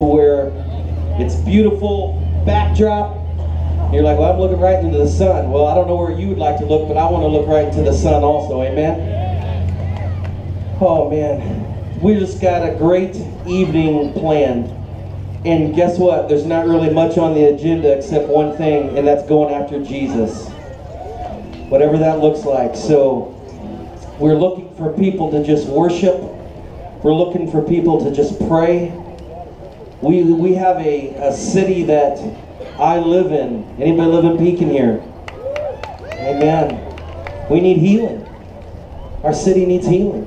where it's beautiful backdrop. You're like, well, I'm looking right into the sun. Well, I don't know where you would like to look, but I want to look right into the sun also. Amen. Oh man, we just got a great evening planned. And guess what? There's not really much on the agenda except one thing, and that's going after Jesus. Whatever that looks like. So we're looking for people to just worship. We're looking for people to just pray. We, we have a, a city that I live in. Anybody live in Pekin here? Amen. We need healing. Our city needs healing.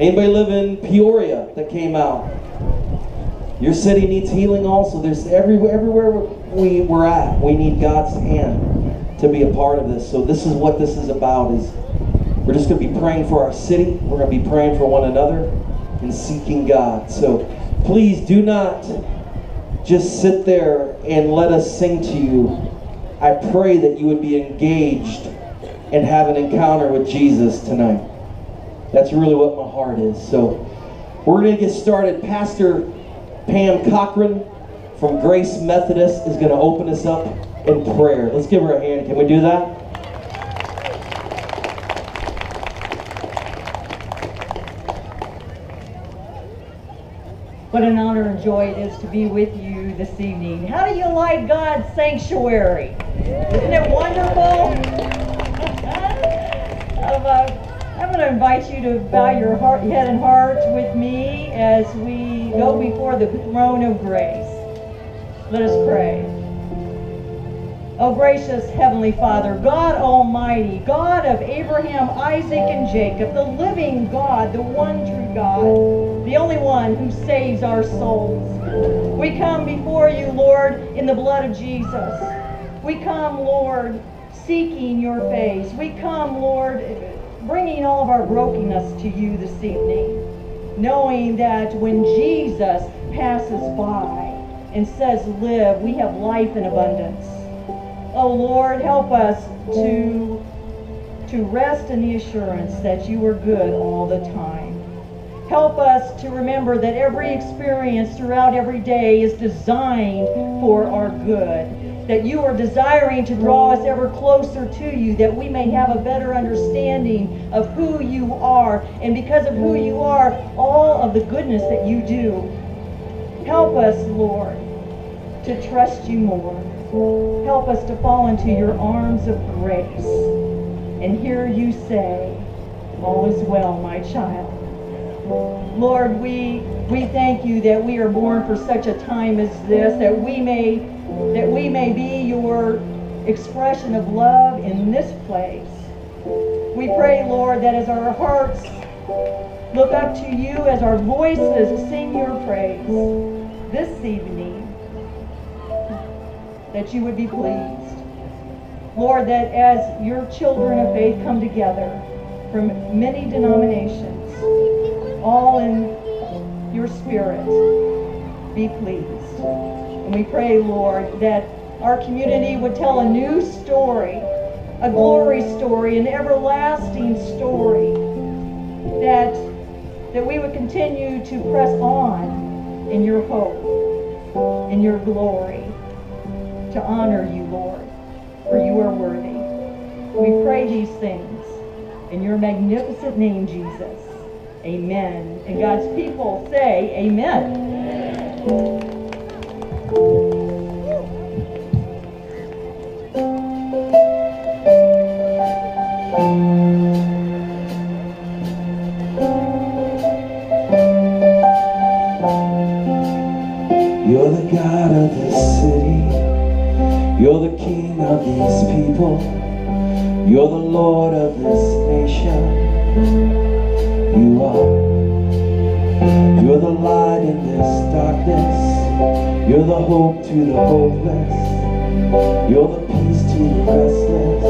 Anybody live in Peoria that came out? Your city needs healing also. There's everywhere, everywhere we, we're at, we need God's hand to be a part of this. So this is what this is about is we're just going to be praying for our city. We're going to be praying for one another and seeking God. So please do not just sit there and let us sing to you. I pray that you would be engaged and have an encounter with Jesus tonight. That's really what my heart is. So we're going to get started. Pastor Pam Cochran from Grace Methodist is going to open us up in prayer. Let's give her a hand. Can we do that? What an honor and joy it is to be with you this evening. How do you like God's sanctuary? Isn't it wonderful? Uh, I'm going to invite you to bow your heart, head and heart with me as we go before the throne of grace. Let us pray. Oh, gracious Heavenly Father, God Almighty, God of Abraham, Isaac, and Jacob, the living God, the one true God, the only one who saves our souls. We come before you, Lord, in the blood of Jesus. We come, Lord, seeking your face. We come, Lord, bringing all of our brokenness to you this evening, knowing that when Jesus passes by and says, Live, we have life in abundance. Oh Lord, help us to, to rest in the assurance that you are good all the time. Help us to remember that every experience throughout every day is designed for our good. That you are desiring to draw us ever closer to you, that we may have a better understanding of who you are. And because of who you are, all of the goodness that you do. Help us, Lord, to trust you more. Help us to fall into your arms of grace and hear you say, All is well, my child. Lord, we, we thank you that we are born for such a time as this, that we may, that we may be your expression of love in this place. We pray, Lord, that as our hearts look up to you, as our voices sing your praise this evening, that you would be pleased. Lord, that as your children of faith come together from many denominations, all in your spirit, be pleased. And we pray, Lord, that our community would tell a new story, a glory story, an everlasting story, that, that we would continue to press on in your hope, in your glory to honor you, Lord, for you are worthy. We pray these things in your magnificent name, Jesus. Amen. And God's people say, Amen. You're hopeless. You're the peace to restless.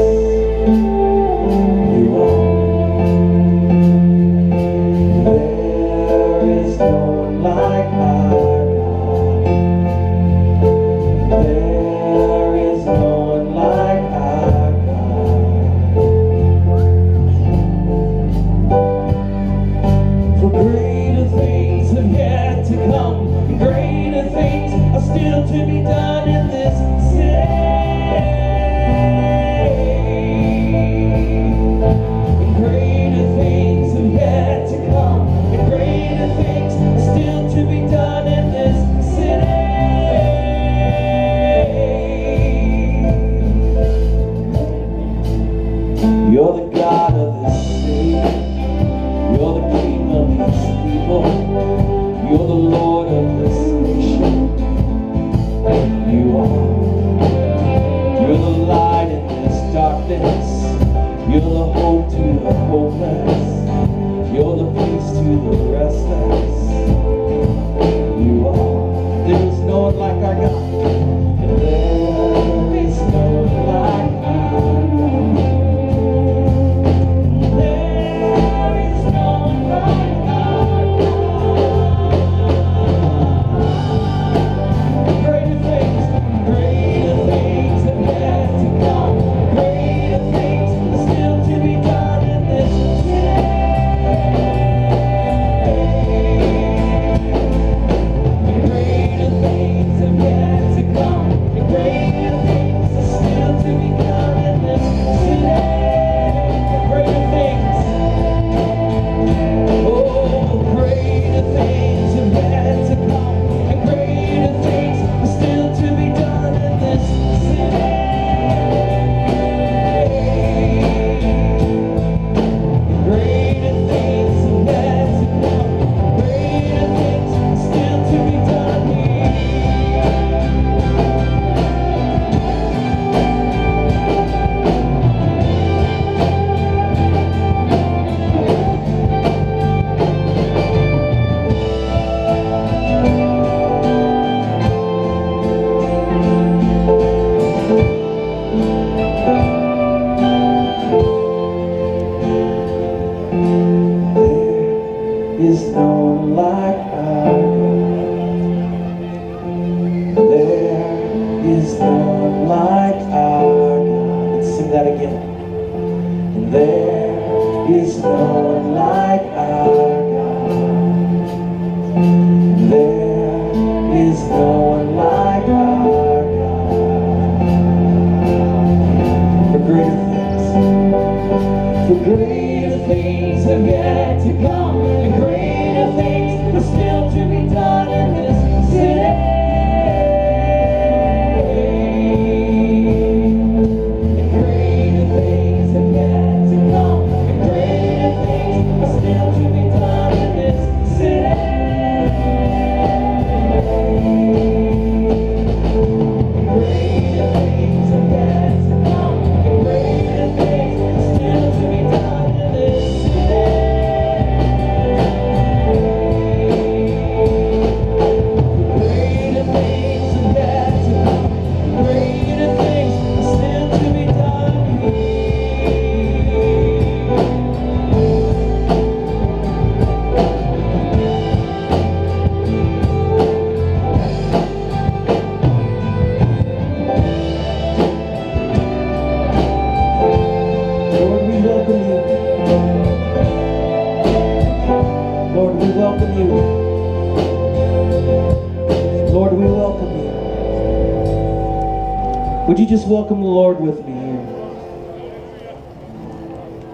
welcome the Lord with me here?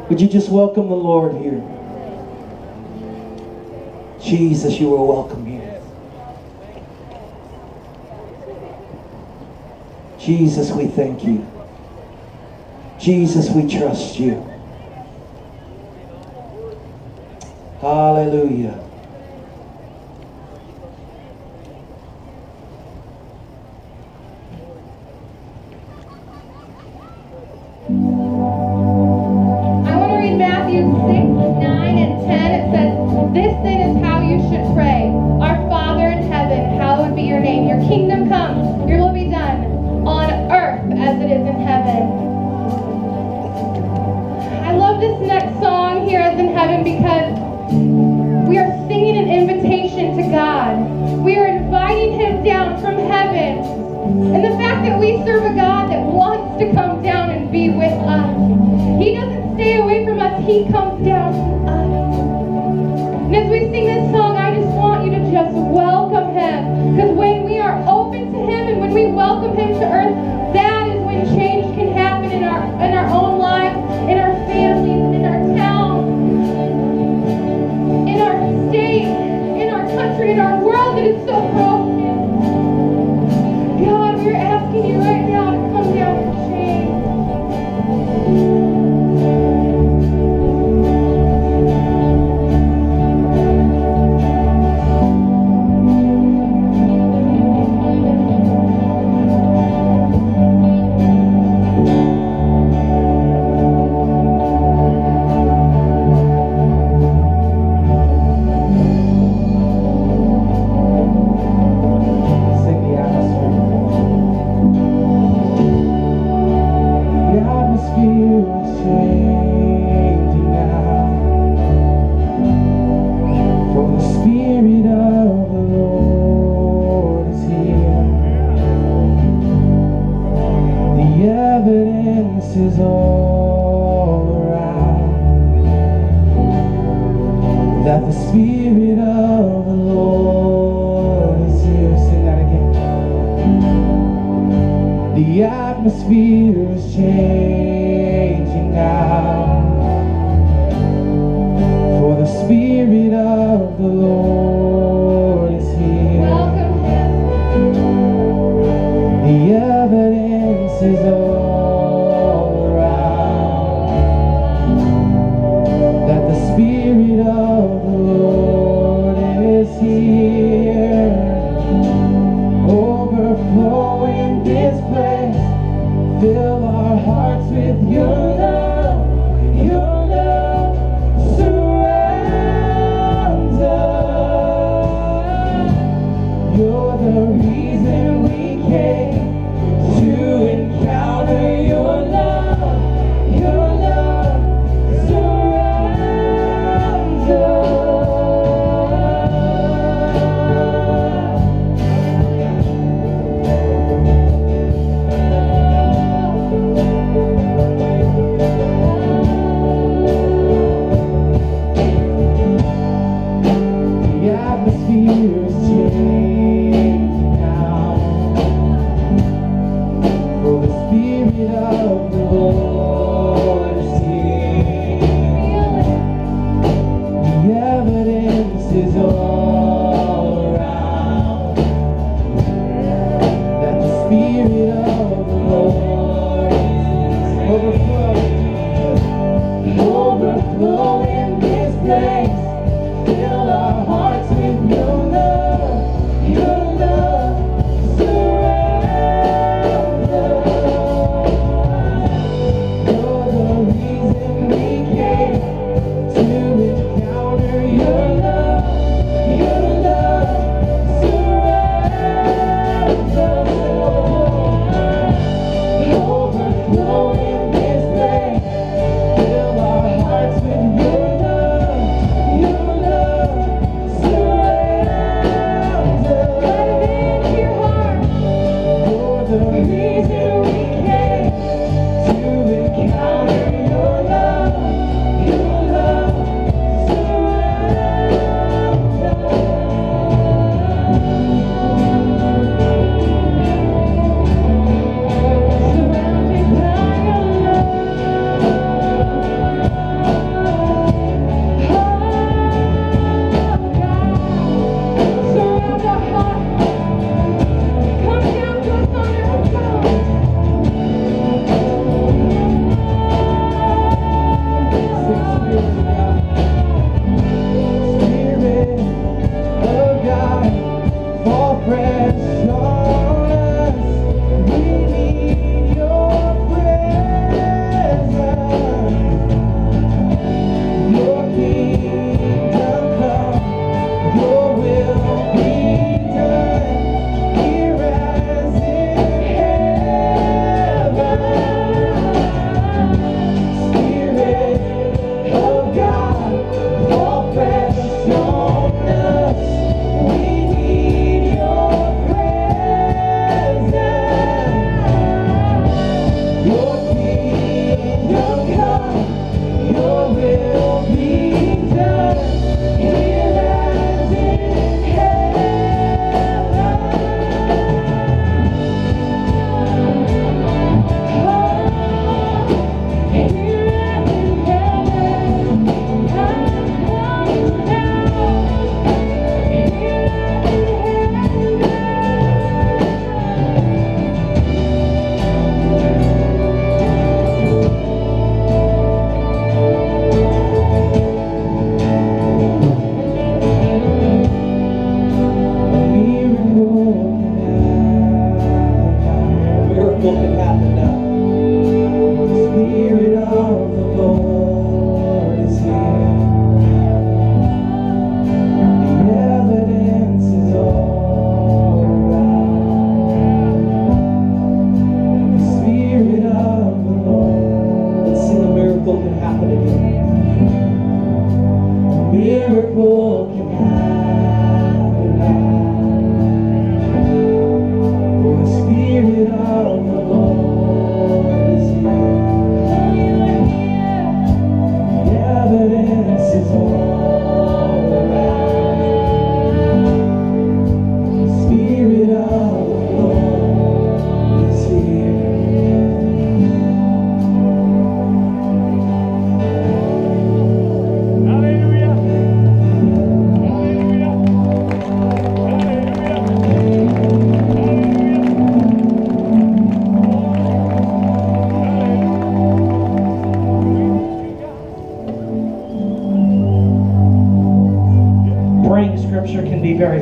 Would you just welcome the Lord here? Jesus, you are welcome here. Jesus, we thank you. Jesus, we trust you. from us, He comes down. And as we sing this song,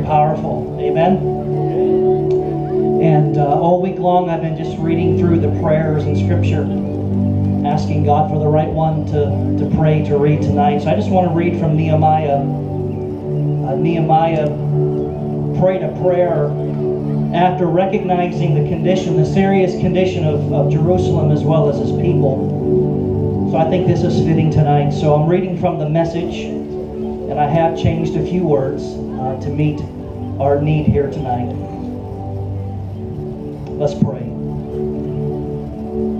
powerful. Amen. And uh, all week long, I've been just reading through the prayers in Scripture, asking God for the right one to, to pray, to read tonight. So I just want to read from Nehemiah. Uh, Nehemiah prayed a prayer after recognizing the condition, the serious condition of, of Jerusalem as well as his people. So I think this is fitting tonight. So I'm reading from the message, and I have changed a few words uh, to meet our need here tonight. Let's pray.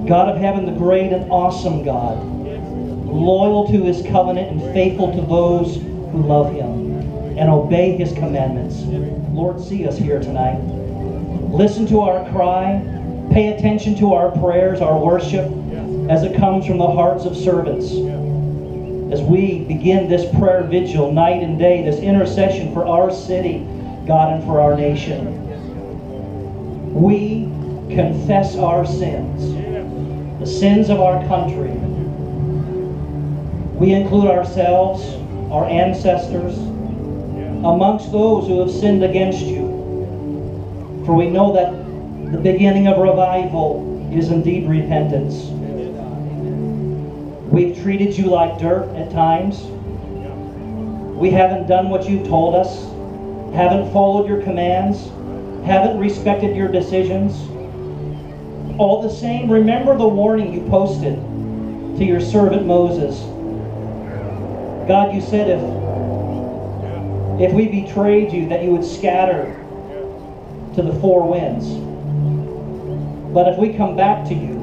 God of heaven, the great and awesome God, loyal to his covenant and faithful to those who love him and obey his commandments. Lord, see us here tonight. Listen to our cry. Pay attention to our prayers, our worship, as it comes from the hearts of servants. As we begin this prayer vigil night and day, this intercession for our city, God, and for our nation. We confess our sins, the sins of our country. We include ourselves, our ancestors, amongst those who have sinned against you. For we know that the beginning of revival is indeed repentance. We've treated you like dirt at times. We haven't done what you've told us, haven't followed your commands, haven't respected your decisions. All the same, remember the warning you posted to your servant Moses. God, you said if if we betrayed you, that you would scatter to the four winds. But if we come back to you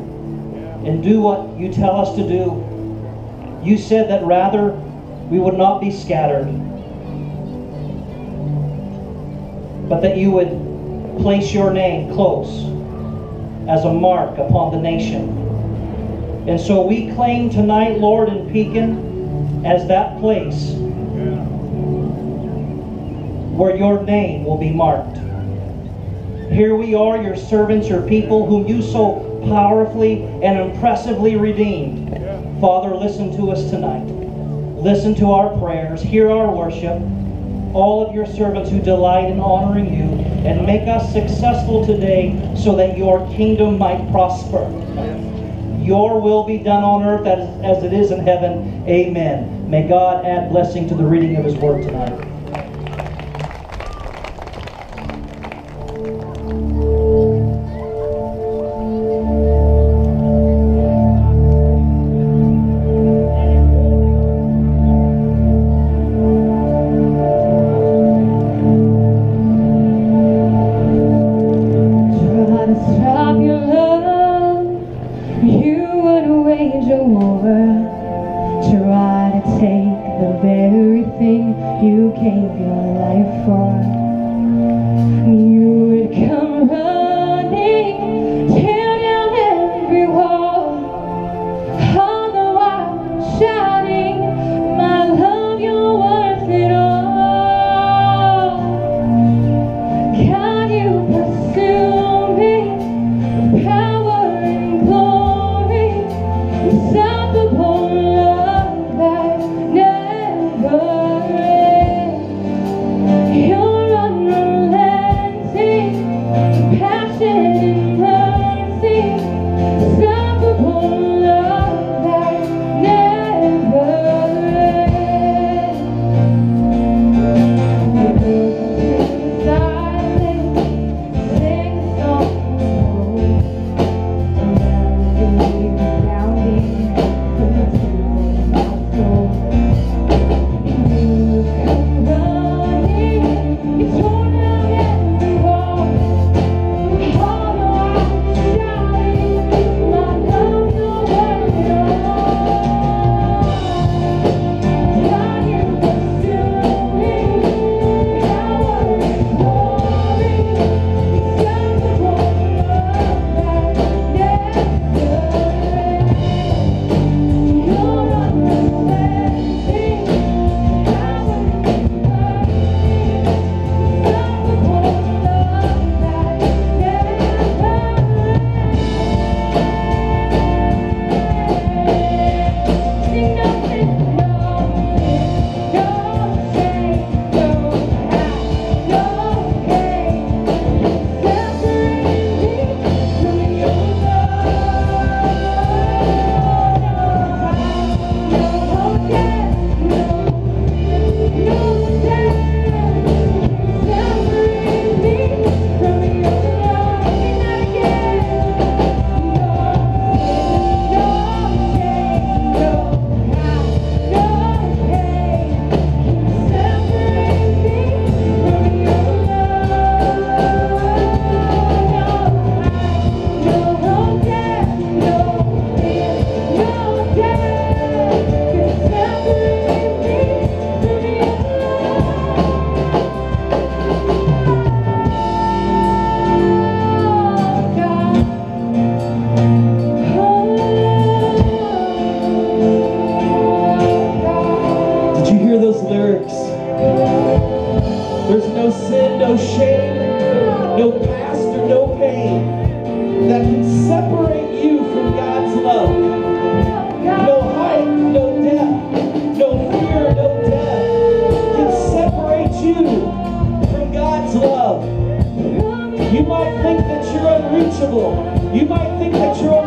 and do what you tell us to do, you said that rather we would not be scattered, but that you would place your name close as a mark upon the nation. And so we claim tonight, Lord, in Pekin as that place where your name will be marked. Here we are, your servants, your people, whom you so powerfully and impressively redeemed. Father, listen to us tonight. Listen to our prayers. Hear our worship. All of your servants who delight in honoring you, and make us successful today so that your kingdom might prosper. Your will be done on earth as, as it is in heaven. Amen. May God add blessing to the reading of his word tonight. You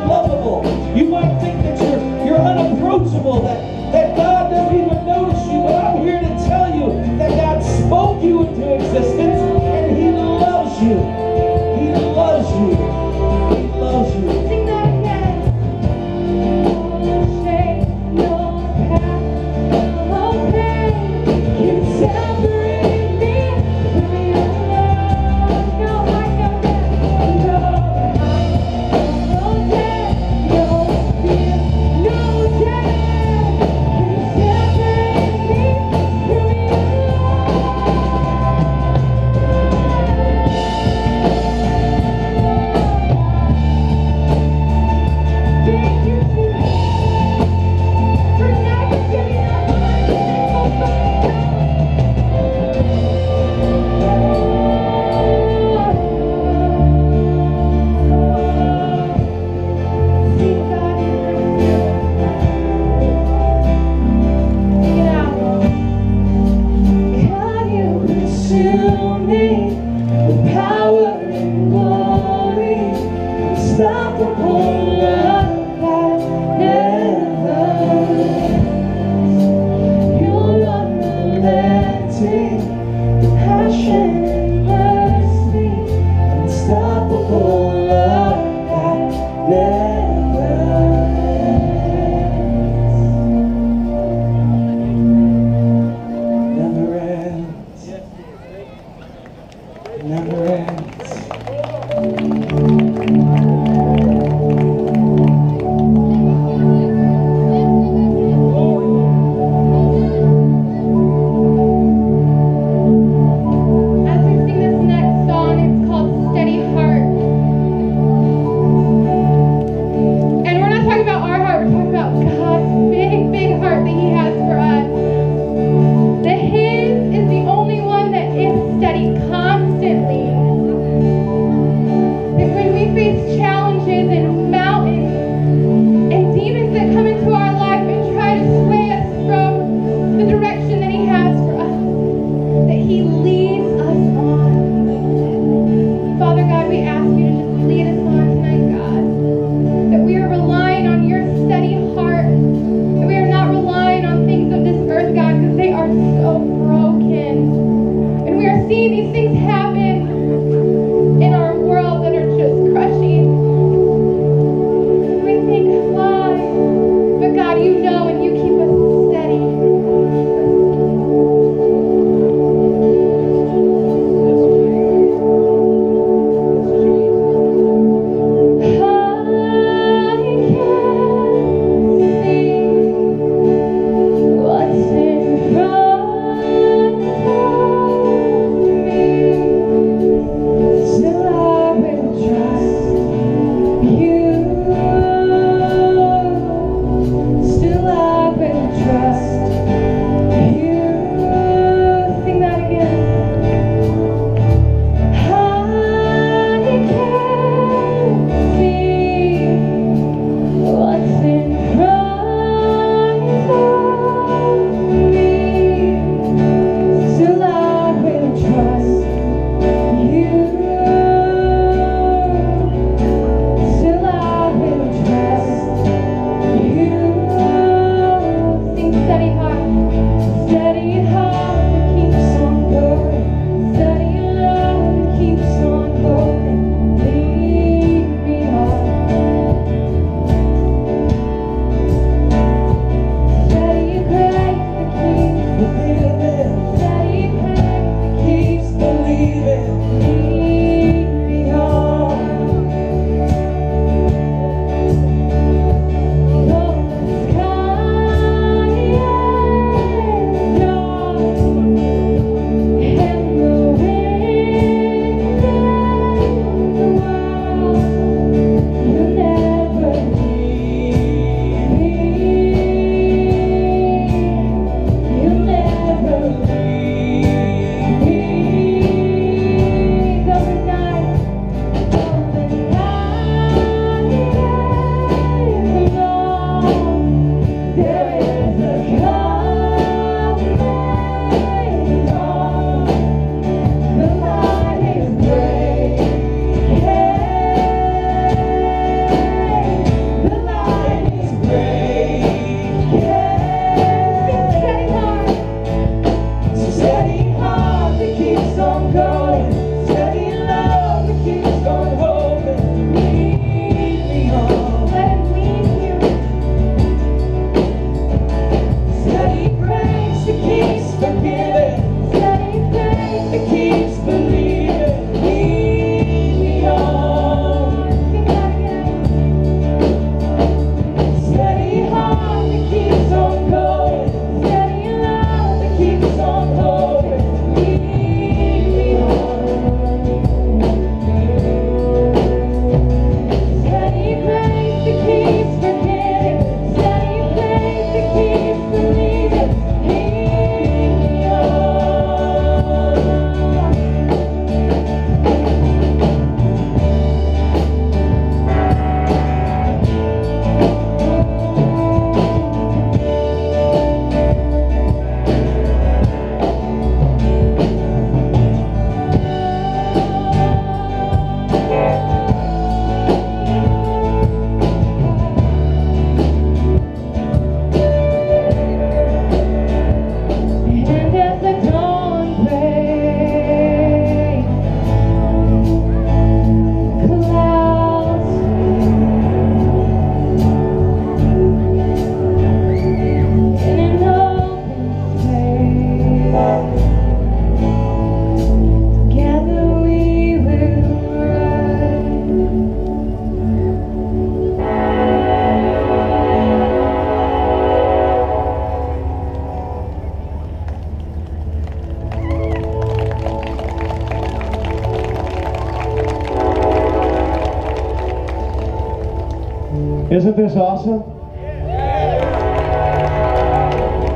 this awesome?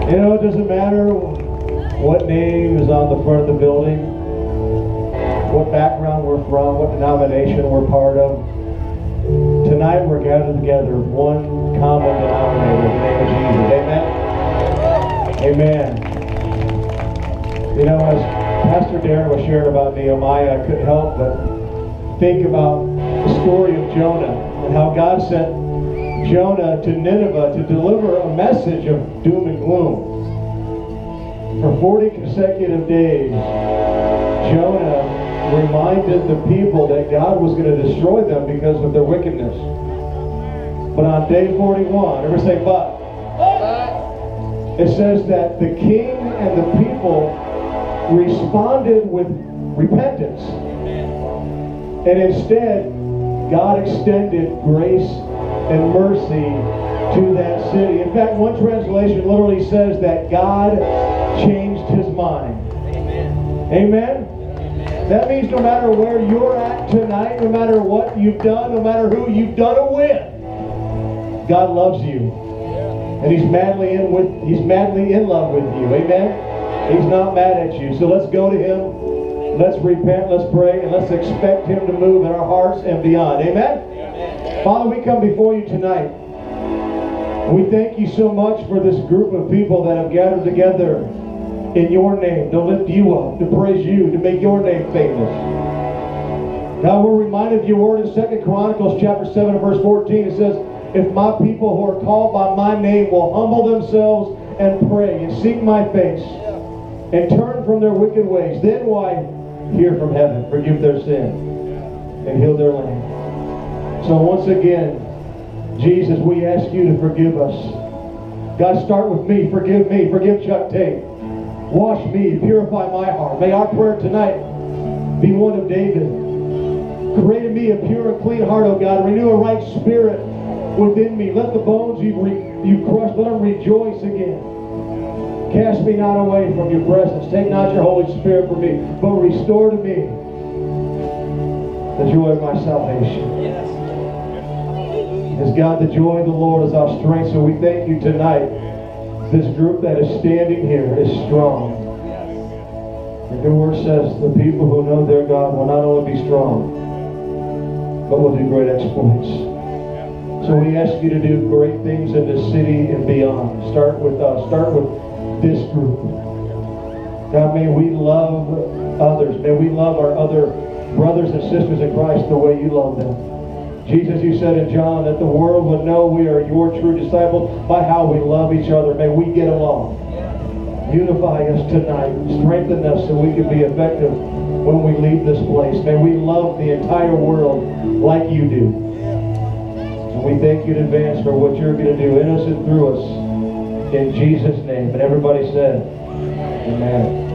You know, it doesn't matter what name is on the front of the building, what background we're from, what denomination we're part of. Tonight we're gathered together, one common denominator, the name of Jesus. Amen. Amen. You know, as Pastor Darren was sharing about Nehemiah, I couldn't help but think about the story of Jonah and how God sent Jonah to Nineveh to deliver a message of doom and gloom. For 40 consecutive days, Jonah reminded the people that God was going to destroy them because of their wickedness. But on day 41, ever say but? It says that the king and the people responded with repentance. And instead, God extended grace and mercy to that city. In fact, one translation literally says that God changed his mind. Amen. Amen? That means no matter where you're at tonight, no matter what you've done, no matter who you've done it with, God loves you. And he's madly in with he's madly in love with you. Amen. He's not mad at you. So let's go to him. Let's repent, let's pray, and let's expect him to move in our hearts and beyond. Amen. Father, we come before you tonight. We thank you so much for this group of people that have gathered together in your name to lift you up, to praise you, to make your name famous. Now we're reminded of your word in 2 Chronicles chapter 7 and verse 14. It says, If my people who are called by my name will humble themselves and pray and seek my face and turn from their wicked ways, then why hear from heaven, forgive their sin, and heal their land. So once again, Jesus, we ask you to forgive us. God, start with me. Forgive me. Forgive Chuck Tate. Wash me. Purify my heart. May our prayer tonight be one of David. Create in me a pure and clean heart, O God. Renew a right spirit within me. Let the bones you, you crushed, let them rejoice again. Cast me not away from your presence. Take not your Holy Spirit from me, but restore to me the joy of my salvation. As God, the joy of the Lord is our strength. So we thank you tonight. This group that is standing here is strong. And your word says the people who know their God will not only be strong, but will do great exploits. So we ask you to do great things in this city and beyond. Start with us. Start with this group. God, may we love others. May we love our other brothers and sisters in Christ the way you love them. Jesus, you said in John that the world would know we are your true disciples by how we love each other. May we get along. Unify us tonight. Strengthen us so we can be effective when we leave this place. May we love the entire world like you do. And we thank you in advance for what you're going to do in us and through us. In Jesus' name. And everybody said, Amen.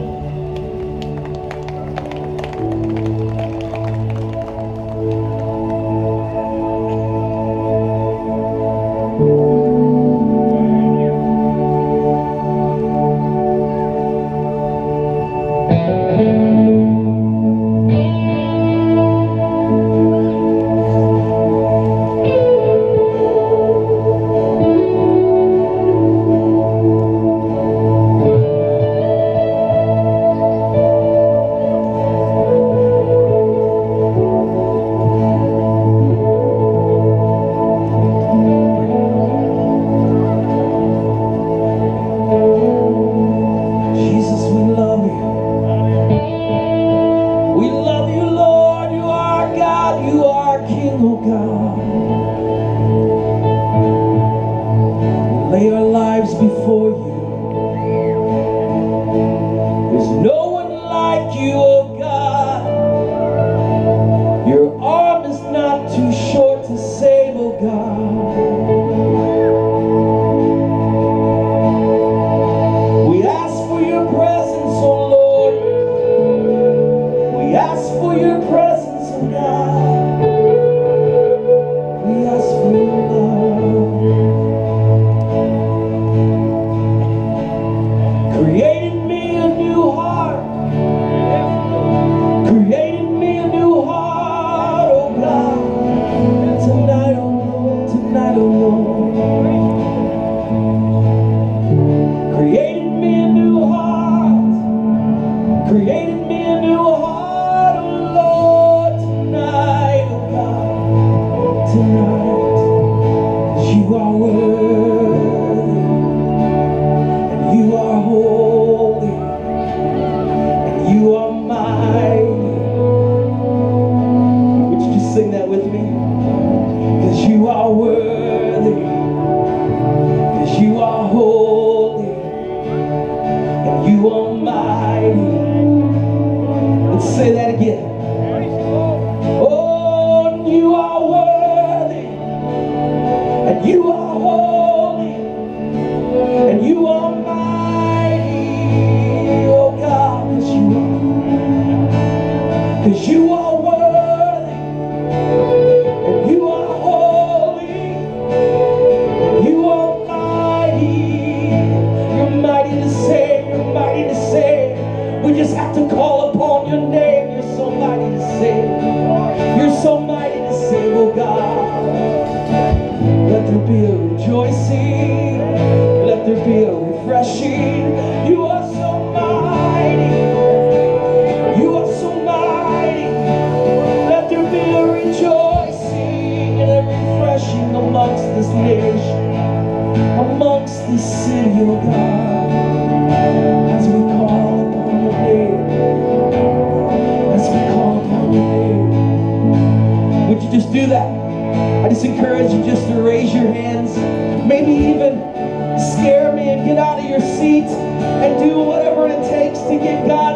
God. Let there be a rejoicing, let there be a refreshing. You are so mighty, you are so mighty. Let there be a rejoicing and a refreshing amongst this nation, amongst this city, oh God. just do that. I just encourage you just to raise your hands, maybe even scare me and get out of your seat and do whatever it takes to get God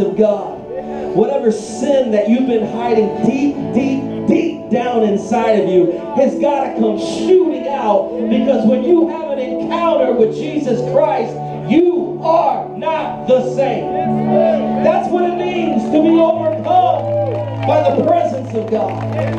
of God. Whatever sin that you've been hiding deep, deep, deep down inside of you has got to come shooting out because when you have an encounter with Jesus Christ, you are not the same. That's what it means to be overcome by the presence of God.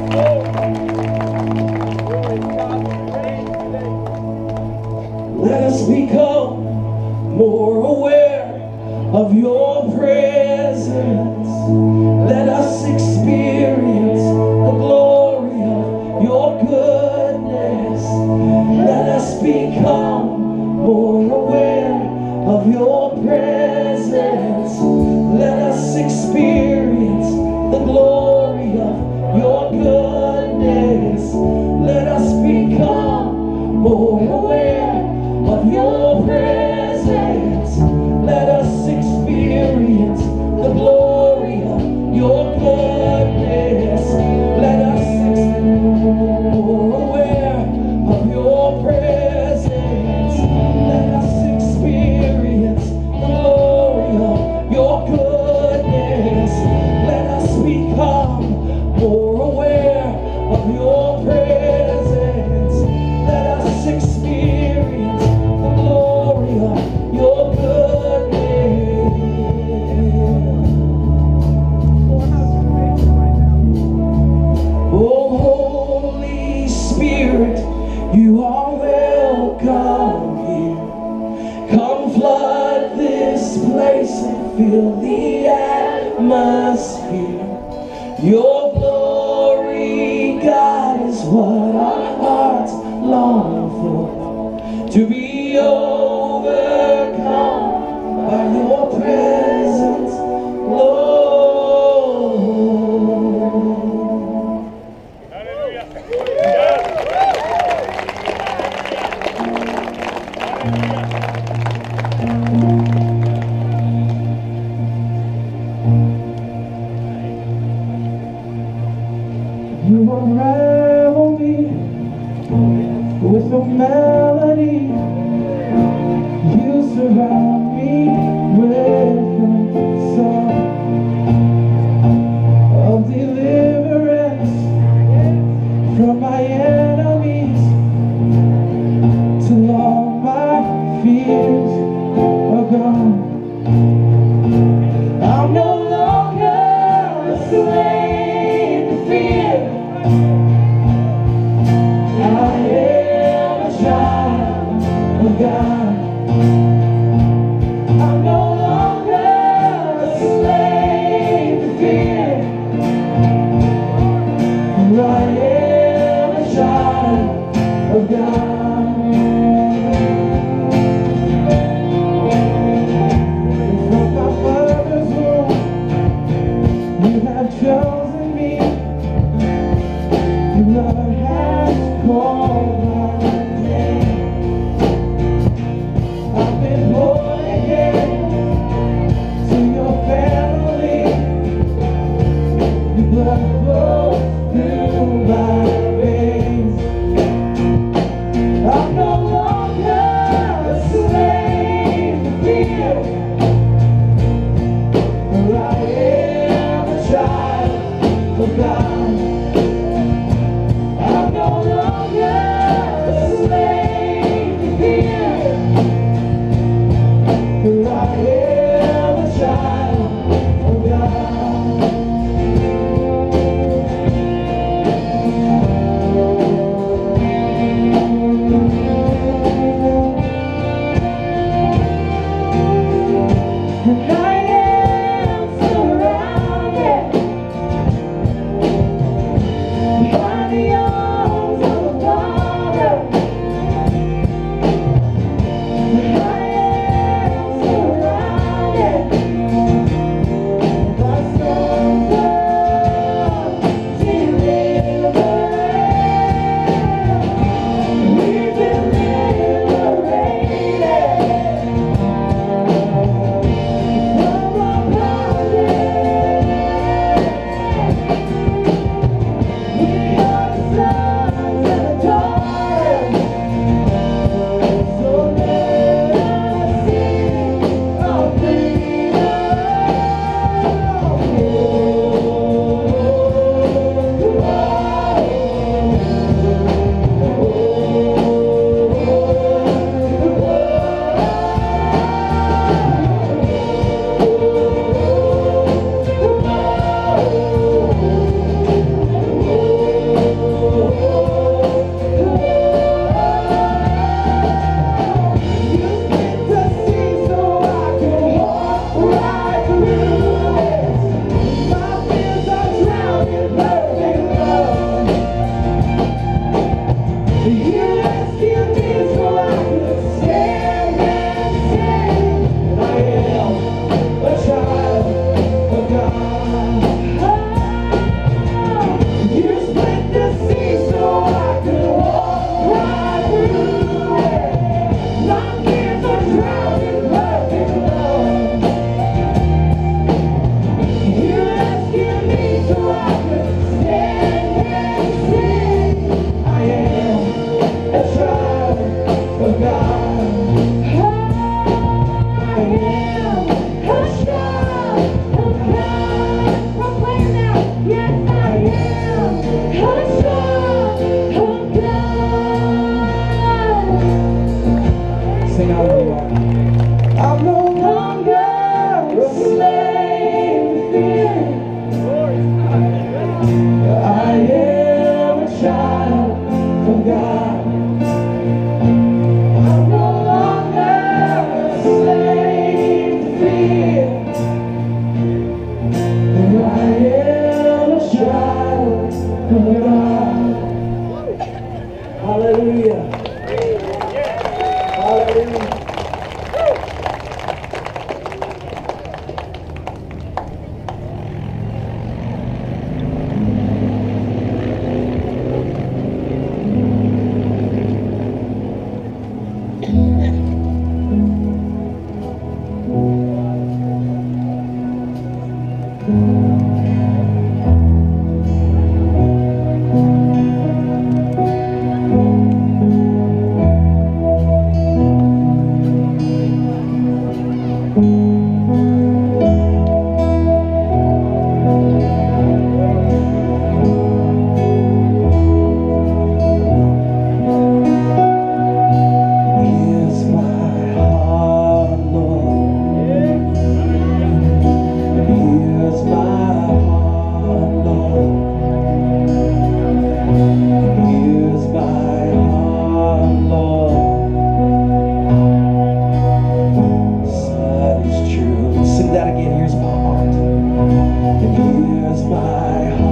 hears my heart.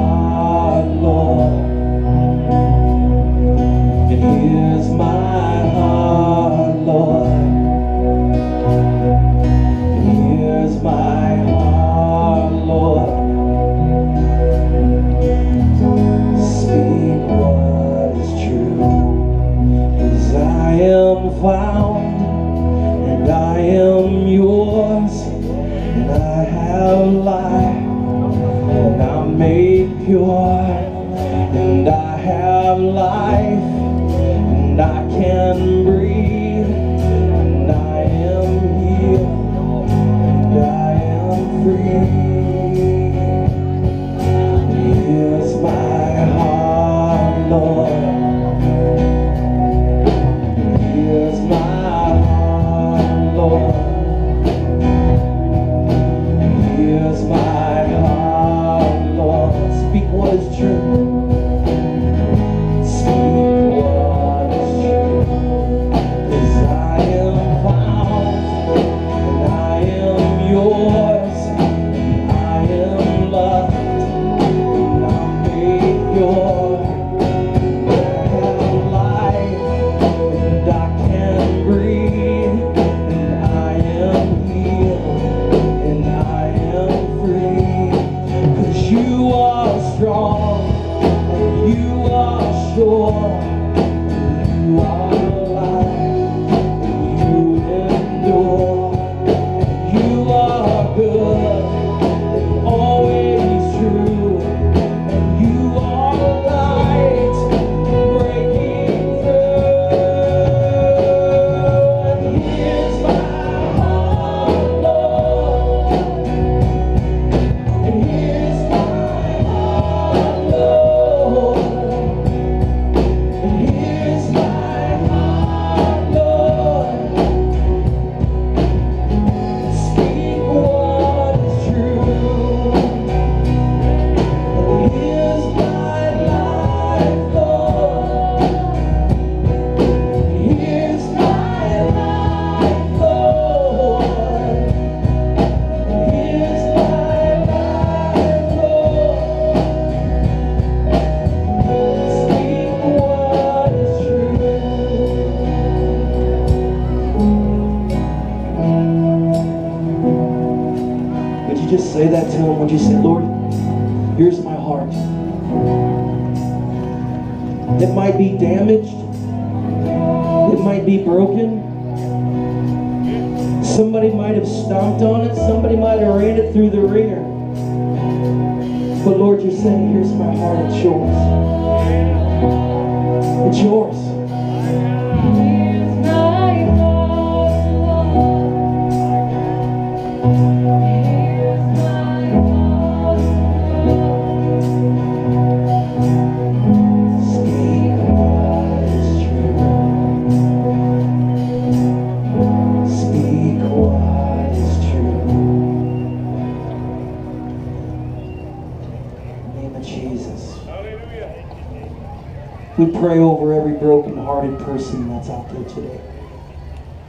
pray over every broken-hearted person that's out there today.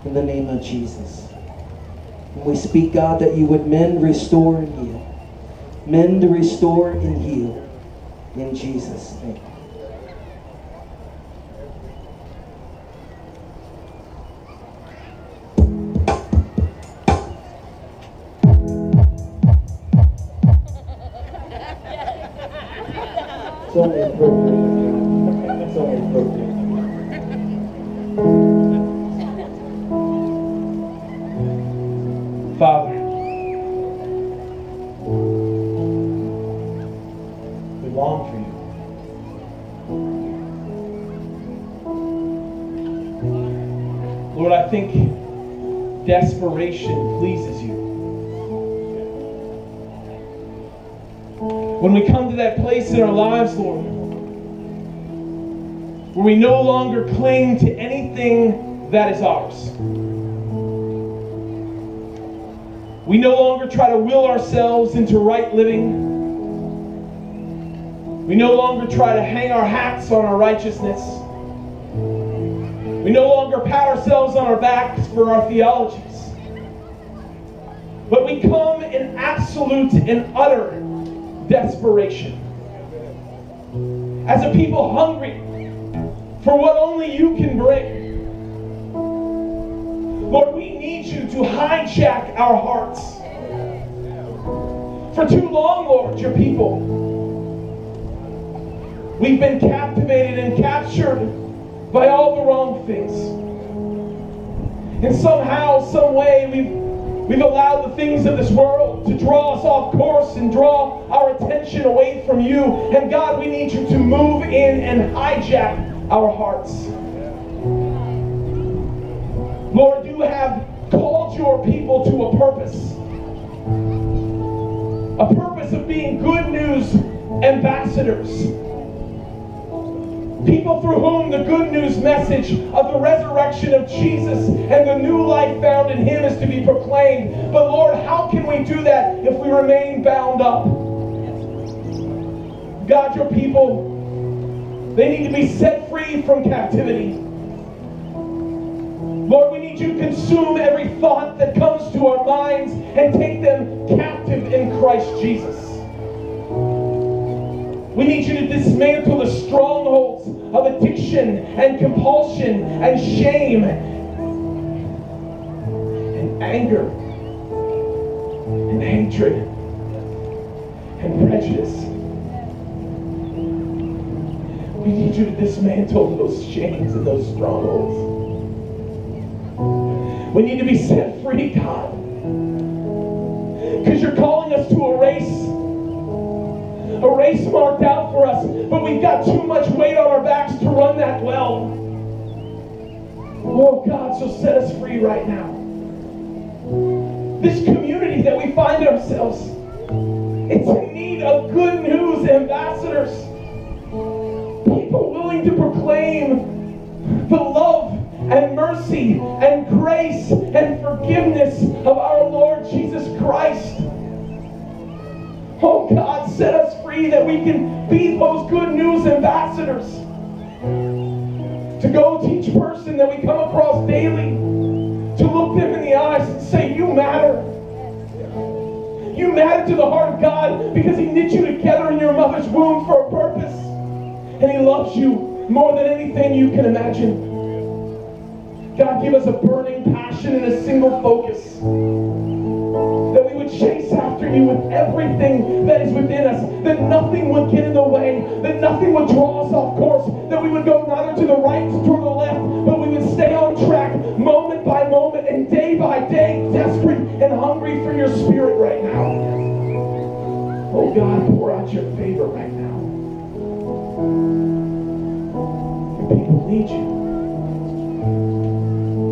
In the name of Jesus. And we speak, God, that you would mend, restore, and heal. Mend, restore, and heal. In Jesus' name. inspiration pleases you. When we come to that place in our lives, Lord, where we no longer cling to anything that is ours. We no longer try to will ourselves into right living. We no longer try to hang our hats on our righteousness. We no longer pat ourselves on our backs for our theology. absolute and utter desperation. As a people hungry for what only you can bring. Lord, we need you to hijack our hearts. For too long, Lord, your people, we've been captivated and captured by all the wrong things. And somehow, some way, we've we've allowed the things of this world to draw us off course and draw our attention away from you. And God, we need you to move in and hijack our hearts. Lord, you have called your people to a purpose. A purpose of being good news ambassadors. People through whom the good news message of the resurrection of Jesus and the new life found in Him is to be proclaimed. But Lord, how can we do that if we remain bound up? God, your people, they need to be set free from captivity. Lord, we need you to consume every thought that comes to our minds and take them captive in Christ Jesus. We need you to dismantle the strongholds of addiction and compulsion and shame and anger and hatred and prejudice. We need you to dismantle those chains and those strongholds. We need to be set free, God. Because you're calling us to a. A race marked out for us, but we've got too much weight on our backs to run that well. Oh God, so set us free right now. This community that we find ourselves, it's in need of good news ambassadors. People willing to proclaim the love and mercy and grace and forgiveness of our Lord Jesus Christ. Oh God, set us free that we can be those good news ambassadors. To go to each person that we come across daily, to look them in the eyes and say, You matter. You matter to the heart of God because He knit you together in your mother's womb for a purpose. And He loves you more than anything you can imagine. God, give us a burning passion and a single focus. That we would chase after you with everything that is within us. That nothing would get in the way. That nothing would draw us off course. That we would go neither to the right nor the left. But we would stay on track moment by moment and day by day, desperate and hungry for your spirit right now. Oh God, pour out your favor right now. Your people need you.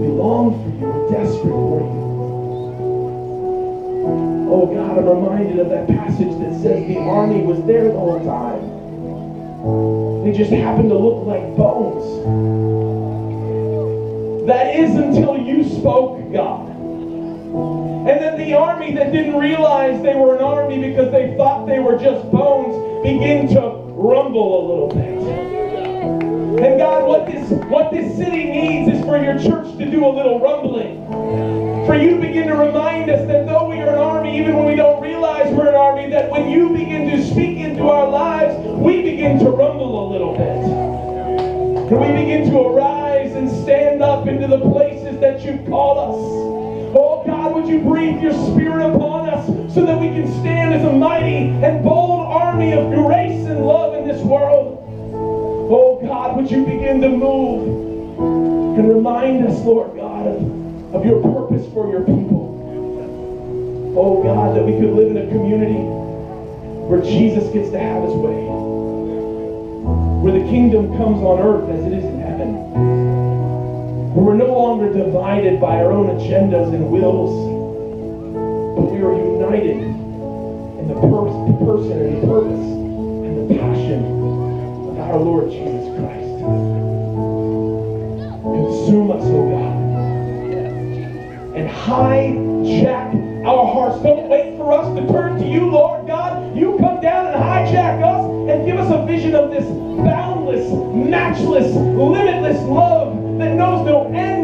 We long for you. We're desperate for you. Oh God, I'm reminded of that passage that says the army was there the whole time. They just happened to look like bones. That is until you spoke, God. And then the army that didn't realize they were an army because they thought they were just bones begin to rumble a little bit. And God, what this what this city needs is for your church to do a little rumbling. For you to begin to remind us that though we are an army, even when we don't realize we're an army, that when you begin to speak into our lives, we begin to rumble a little bit. And we begin to arise and stand up into the places that you've called us. Oh God, would you breathe your spirit upon us so that we can stand as a mighty and bold army of grace and love in this world? Oh God, would you begin to move and remind us, Lord God, of, of your purpose for your people. Oh God, that we could live in a community where Jesus gets to have his way. Where the kingdom comes on earth as it is in heaven. Where we're no longer divided by our own agendas and wills, but we are united in the per- person and the purpose and the passion our Lord Jesus Christ. Consume us, oh God. And hijack our hearts. Don't wait for us to turn to you, Lord God. You come down and hijack us and give us a vision of this boundless, matchless, limitless love that knows no end.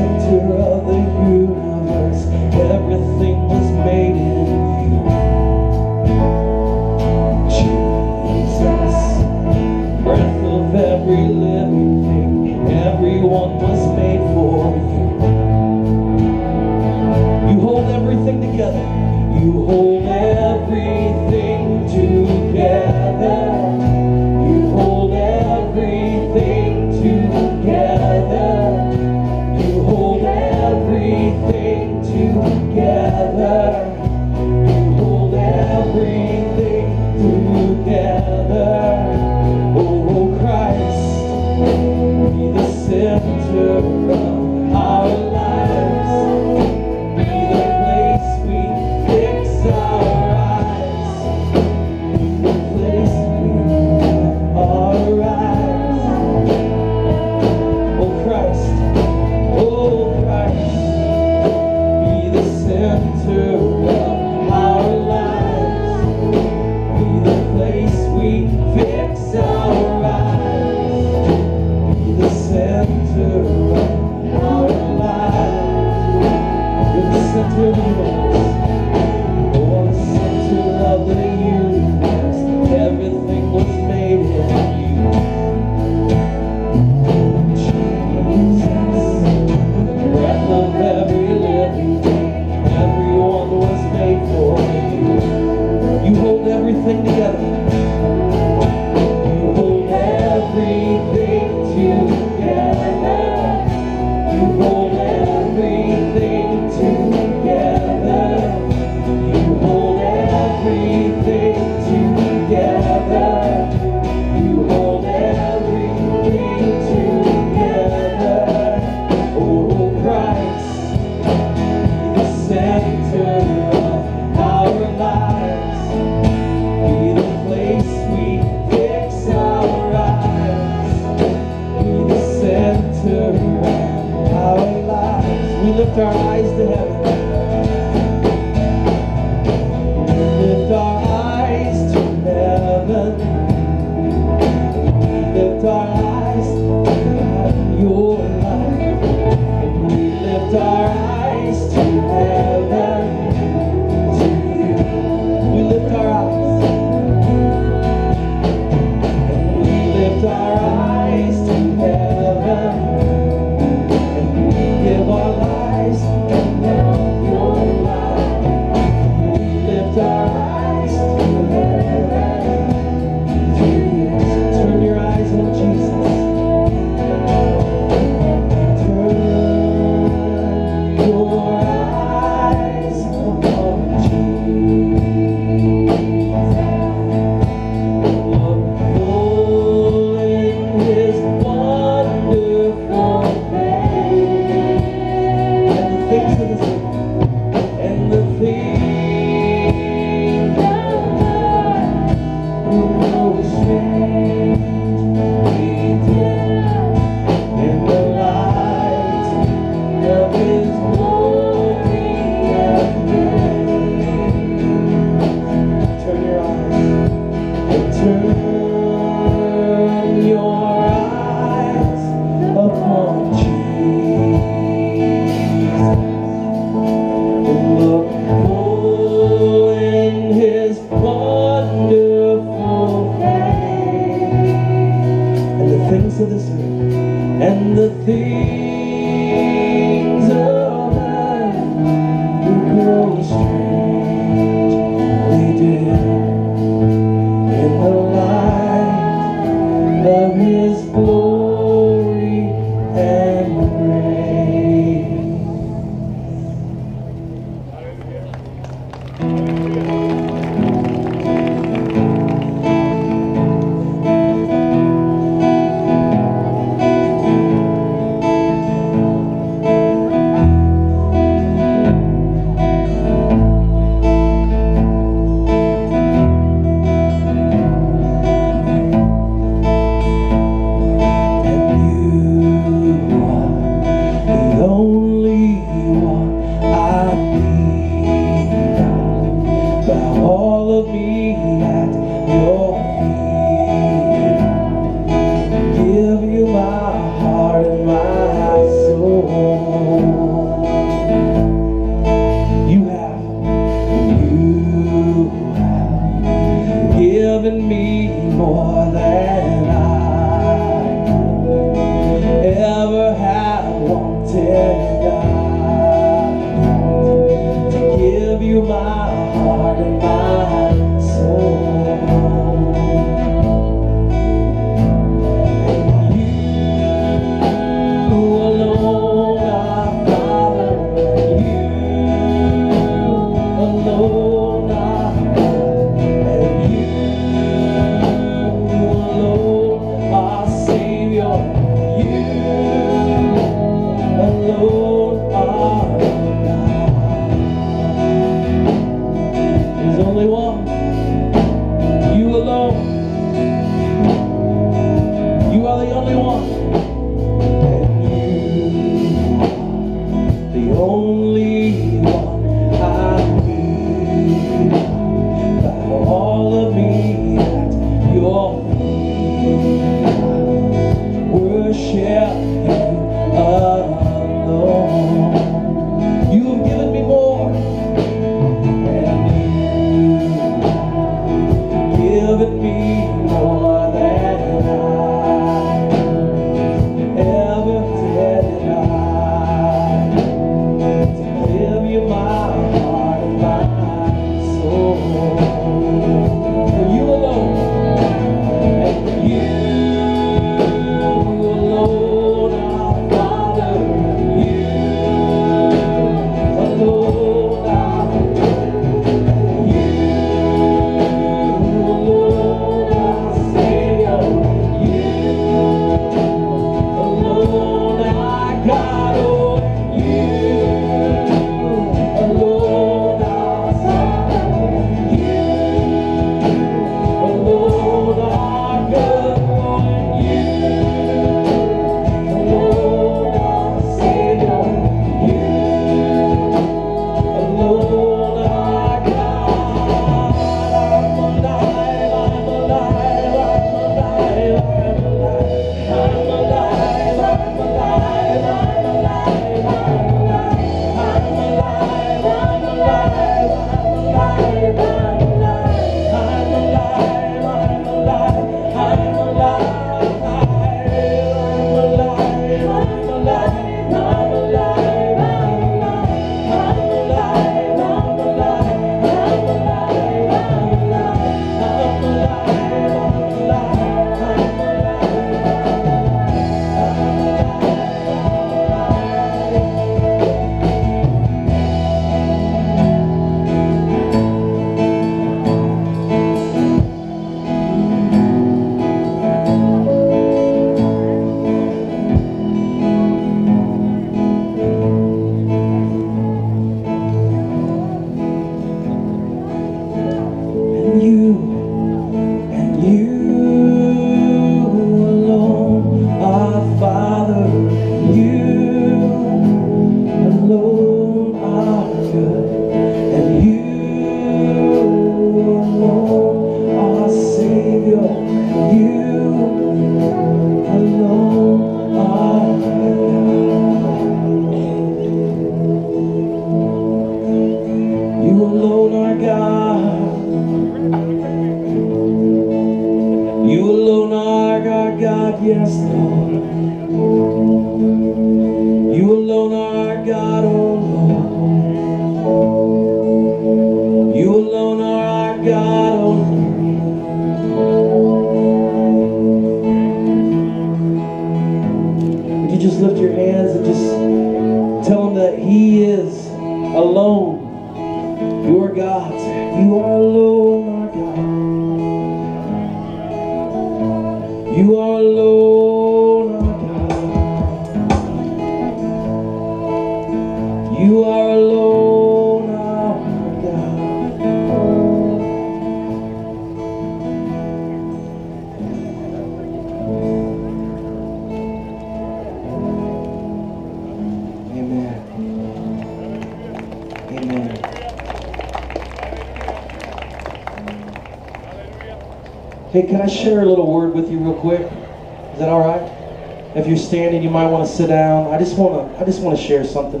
Hey, can I share a little word with you real quick? Is that all right? If you're standing, you might want to sit down. I just want to I just want to share something.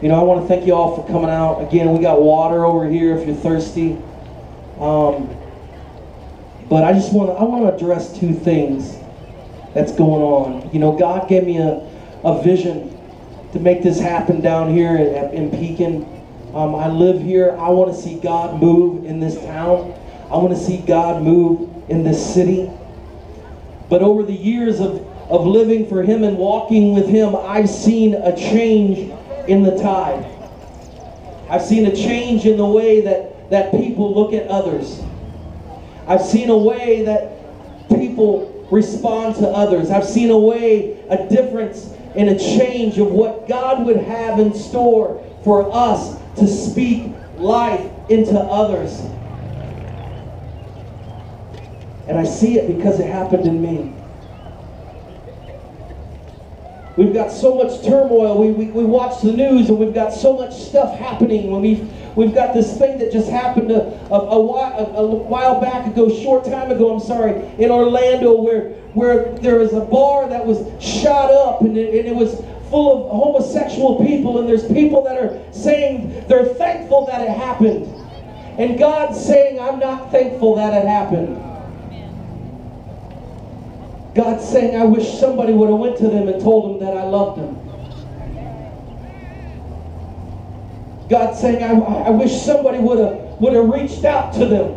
You know, I want to thank you all for coming out. Again, we got water over here if you're thirsty. Um, but I just want to I want to address two things that's going on. You know, God gave me a, a vision to make this happen down here in, in Pekin. Um, I live here. I want to see God move in this town. I want to see God move in this city. But over the years of, of living for Him and walking with Him, I've seen a change in the tide. I've seen a change in the way that, that people look at others. I've seen a way that people respond to others. I've seen a way, a difference and a change of what God would have in store for us to speak life into others. And I see it because it happened in me. We've got so much turmoil. We, we, we watch the news and we've got so much stuff happening. When we've, we've got this thing that just happened a, a, a, while, a, a while back ago, short time ago, I'm sorry, in Orlando where, where there was a bar that was shot up and it, and it was full of homosexual people and there's people that are saying they're thankful that it happened. And God's saying, I'm not thankful that it happened. God's saying, I wish somebody would have went to them and told them that I loved them. God's saying, I, I wish somebody would have would have reached out to them.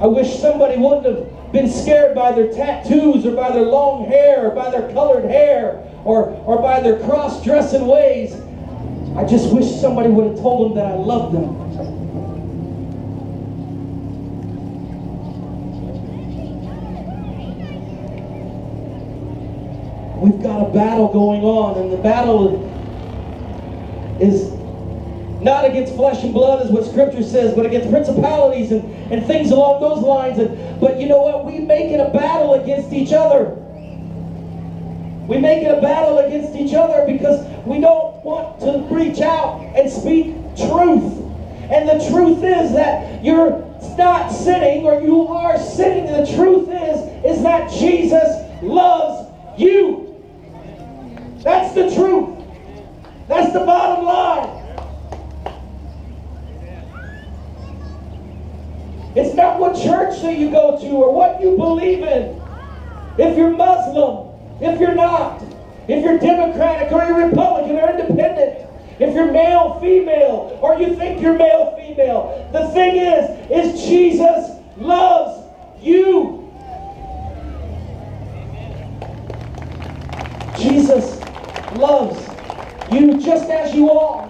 I wish somebody wouldn't have been scared by their tattoos or by their long hair or by their colored hair or, or by their cross-dressing ways. I just wish somebody would have told them that I loved them. We've got a battle going on, and the battle is not against flesh and blood, is what Scripture says, but against principalities and, and things along those lines. And, but you know what? We make it a battle against each other. We make it a battle against each other because we don't want to reach out and speak truth. And the truth is that you're not sinning or you are sinning. The truth is, is that Jesus loves you. That's the truth. That's the bottom line. It's not what church that you go to or what you believe in. If you're Muslim, if you're not, if you're Democratic or you're Republican or independent, if you're male, female, or you think you're male, female, the thing is, is Jesus loves you. Jesus loves you just as you are.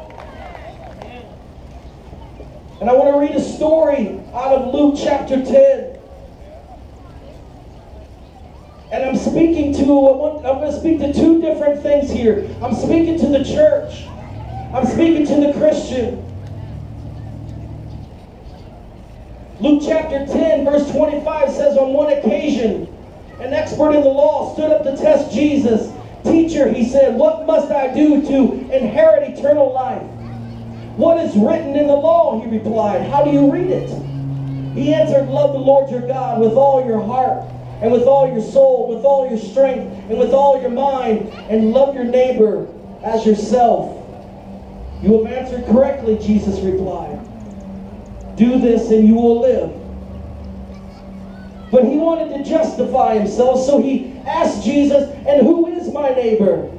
And I want to read a story out of Luke chapter 10. And I'm speaking to, I'm going to speak to two different things here. I'm speaking to the church. I'm speaking to the Christian. Luke chapter 10, verse 25 says, On one occasion, an expert in the law stood up to test Jesus. Teacher, he said, What must I do to inherit eternal life? What is written in the law? He replied. How do you read it? He answered, Love the Lord your God with all your heart, and with all your soul, with all your strength, and with all your mind, and love your neighbor as yourself. You have answered correctly, Jesus replied. Do this and you will live. But he wanted to justify himself, so he asked Jesus, And who is my neighbor?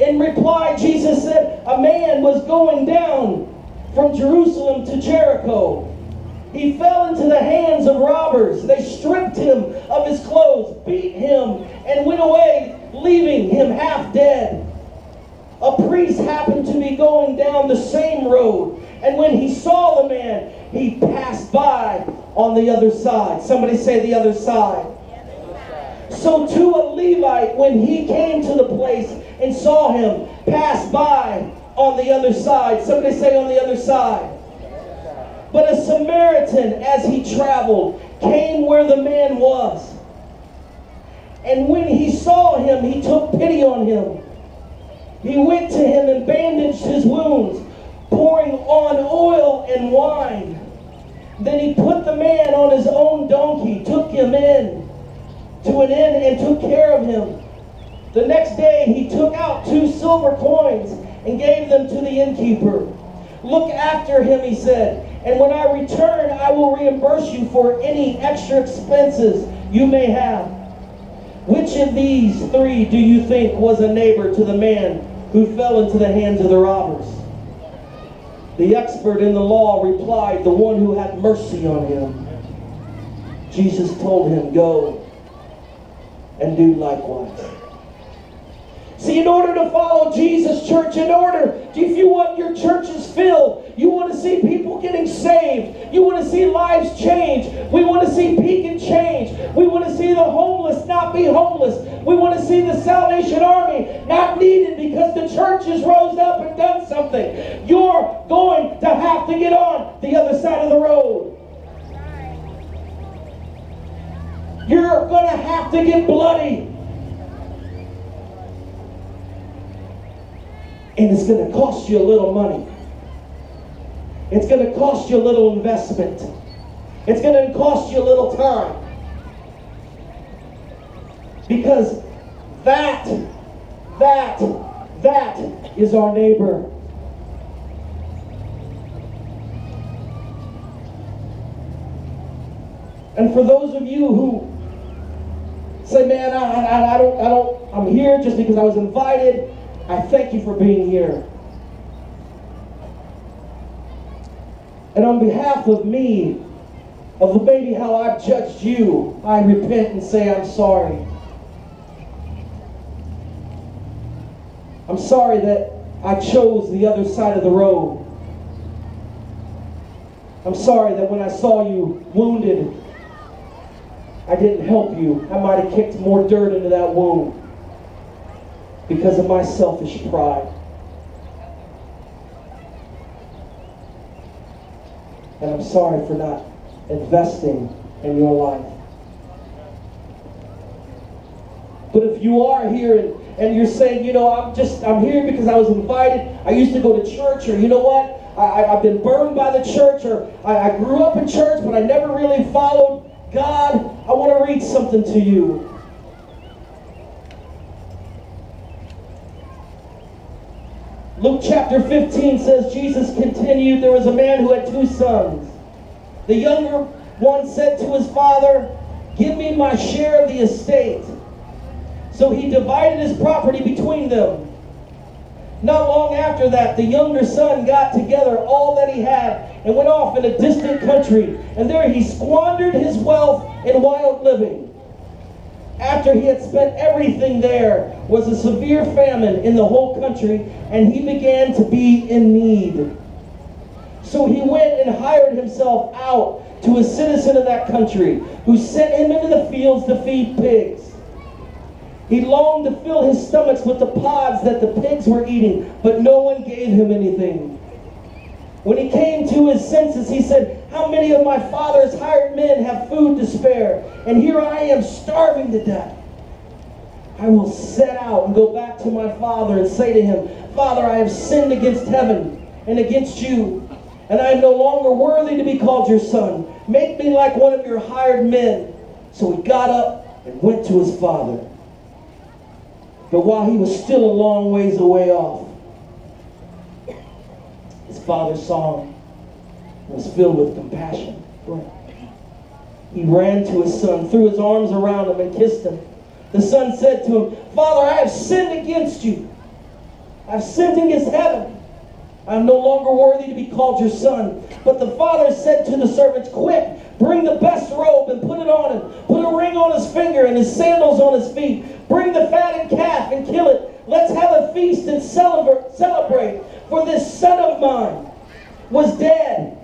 In reply, Jesus said, A man was going down from Jerusalem to Jericho. He fell into the hands of robbers. They stripped him of his clothes, beat him, and went away, leaving him half dead. A priest happened to be going down the same road, and when he saw the man, he passed by on the other side. Somebody say the other side. So to a Levite, when he came to the place and saw him, pass by on the other side. Somebody say on the other side. But a Samaritan, as he traveled, came where the man was. And when he saw him, he took pity on him. He went to him and bandaged his wounds, pouring on oil and wine. Then he put the man on his own donkey, took him in to an inn, and took care of him. The next day he took out two silver coins and gave them to the innkeeper. Look after him, he said, and when I return, I will reimburse you for any extra expenses you may have. Which of these three do you think was a neighbor to the man who fell into the hands of the robbers? The expert in the law replied, The one who had mercy on him. Jesus told him, Go and do likewise. See, in order to follow Jesus, church, in order, if you want your churches filled, you want to see people getting saved, you want to see lives change, we want to see Pekin change, we want to see the homeless not be homeless, we want to see the Salvation Army not needed because the church has rose up and done something. You're going to have to get on the other side of the road. You're going to have to get bloody. And it's going to cost you a little money. It's going to cost you a little investment. It's going to cost you a little time. Because that, that, that is our neighbor. And for those of you who say, man, I, I, I don't, I don't, I'm here just because I was invited. I thank you for being here. And on behalf of me, of maybe how I've judged you, I repent and say I'm sorry. I'm sorry that I chose the other side of the road. I'm sorry that when I saw you wounded, I didn't help you. I might have kicked more dirt into that wound because of my selfish pride. And I'm sorry for not investing in your life. But if you are here and, and you're saying, you know, I'm just, I'm here because I was invited, I used to go to church, or you know what, I, have been burned by the church, or I, I grew up in church, but I never really followed God, I want to read something to you. Luke chapter 15 says, Jesus continued, There was a man who had two sons. The younger one said to his father, Give me my share of the estate. So he divided his property between them. Not long after that, the younger son got together all that he had and went off in a distant country. And there he squandered his wealth in wild living. After he had spent everything there was a severe famine in the whole country, and he began to be in need. So he went and hired himself out to a citizen of that country, who sent him into the fields to feed pigs. He longed to fill his stomachs with the pods that the pigs were eating, but no one gave him anything. When he came to his senses, he said, How many of my father's hired men have food to spare? And here I am starving to death. I will set out and go back to my father and say to him, Father, I have sinned against heaven and against you, and I am no longer worthy to be called your son. Make me like one of your hired men. So he got up and went to his father. But while he was still a long ways away off, father's song was filled with compassion for him. He ran to his son, threw his arms around him, and kissed him. The son said to him, Father, I have sinned against you. I've sinned against heaven. I am no longer worthy to be called your son. But the father said to the servants, Quick, bring the best robe and put it on him. Put a ring on his finger and his sandals on his feet. Bring the fattened calf and kill it. Let's have a feast and celebrate. For this son of mine was dead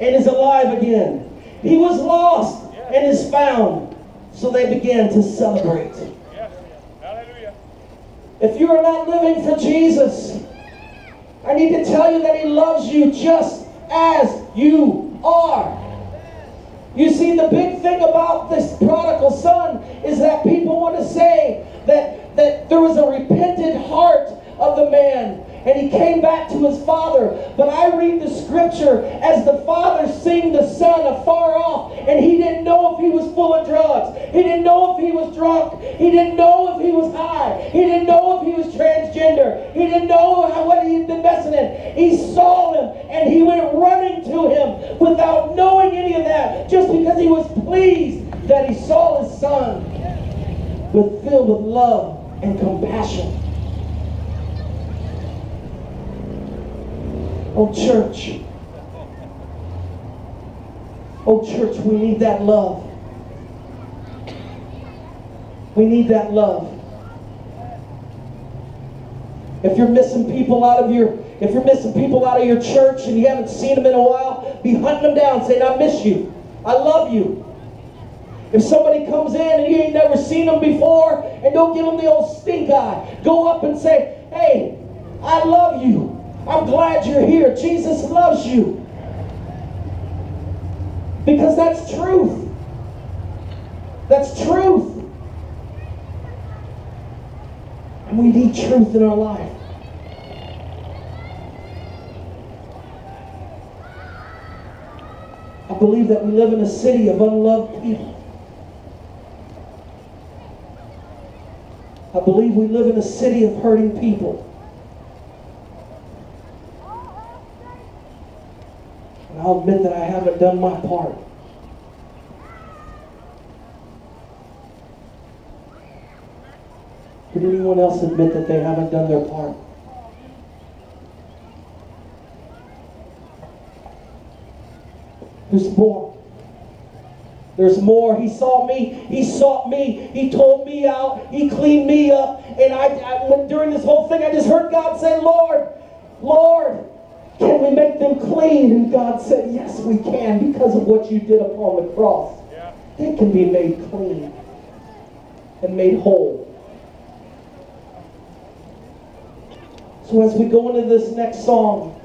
and is alive again. He was lost and is found. So they began to celebrate. If you are not living for Jesus, I need to tell you that He loves you just as you are. You see, the big thing about this prodigal son is that people want to say that, that there was a repentant heart of the man and he came back to his father. But I read the scripture as the father seeing the son afar off, and he didn't know if he was full of drugs. He didn't know if he was drunk. He didn't know if he was high. He didn't know if he was transgender. He didn't know how, what he had been messing in. He saw him, and he went running to him without knowing any of that, just because he was pleased that he saw his son with filled with love and compassion. Oh, church. Oh, church, we need that love. We need that love. If you're missing people out of your if you're missing people out of your church and you haven't seen them in a while, be hunting them down saying, I miss you. I love you. If somebody comes in and you ain't never seen them before and don't give them the old stink eye, go up and say, Hey, I love you. I'm glad you're here. Jesus loves you. Because that's truth. That's truth. And we need truth in our life. I believe that we live in a city of unloved people. I believe we live in a city of hurting people. I'll admit that I haven't done my part. Did anyone else admit that they haven't done their part? There's more. There's more. He saw me. He sought me. He told me out. He cleaned me up. And I, I during this whole thing, I just heard God say, Lord, Lord, can we make them clean? And God said, Yes, we can because of what you did upon the cross. Yeah. They can be made clean and made whole. So as we go into this next song,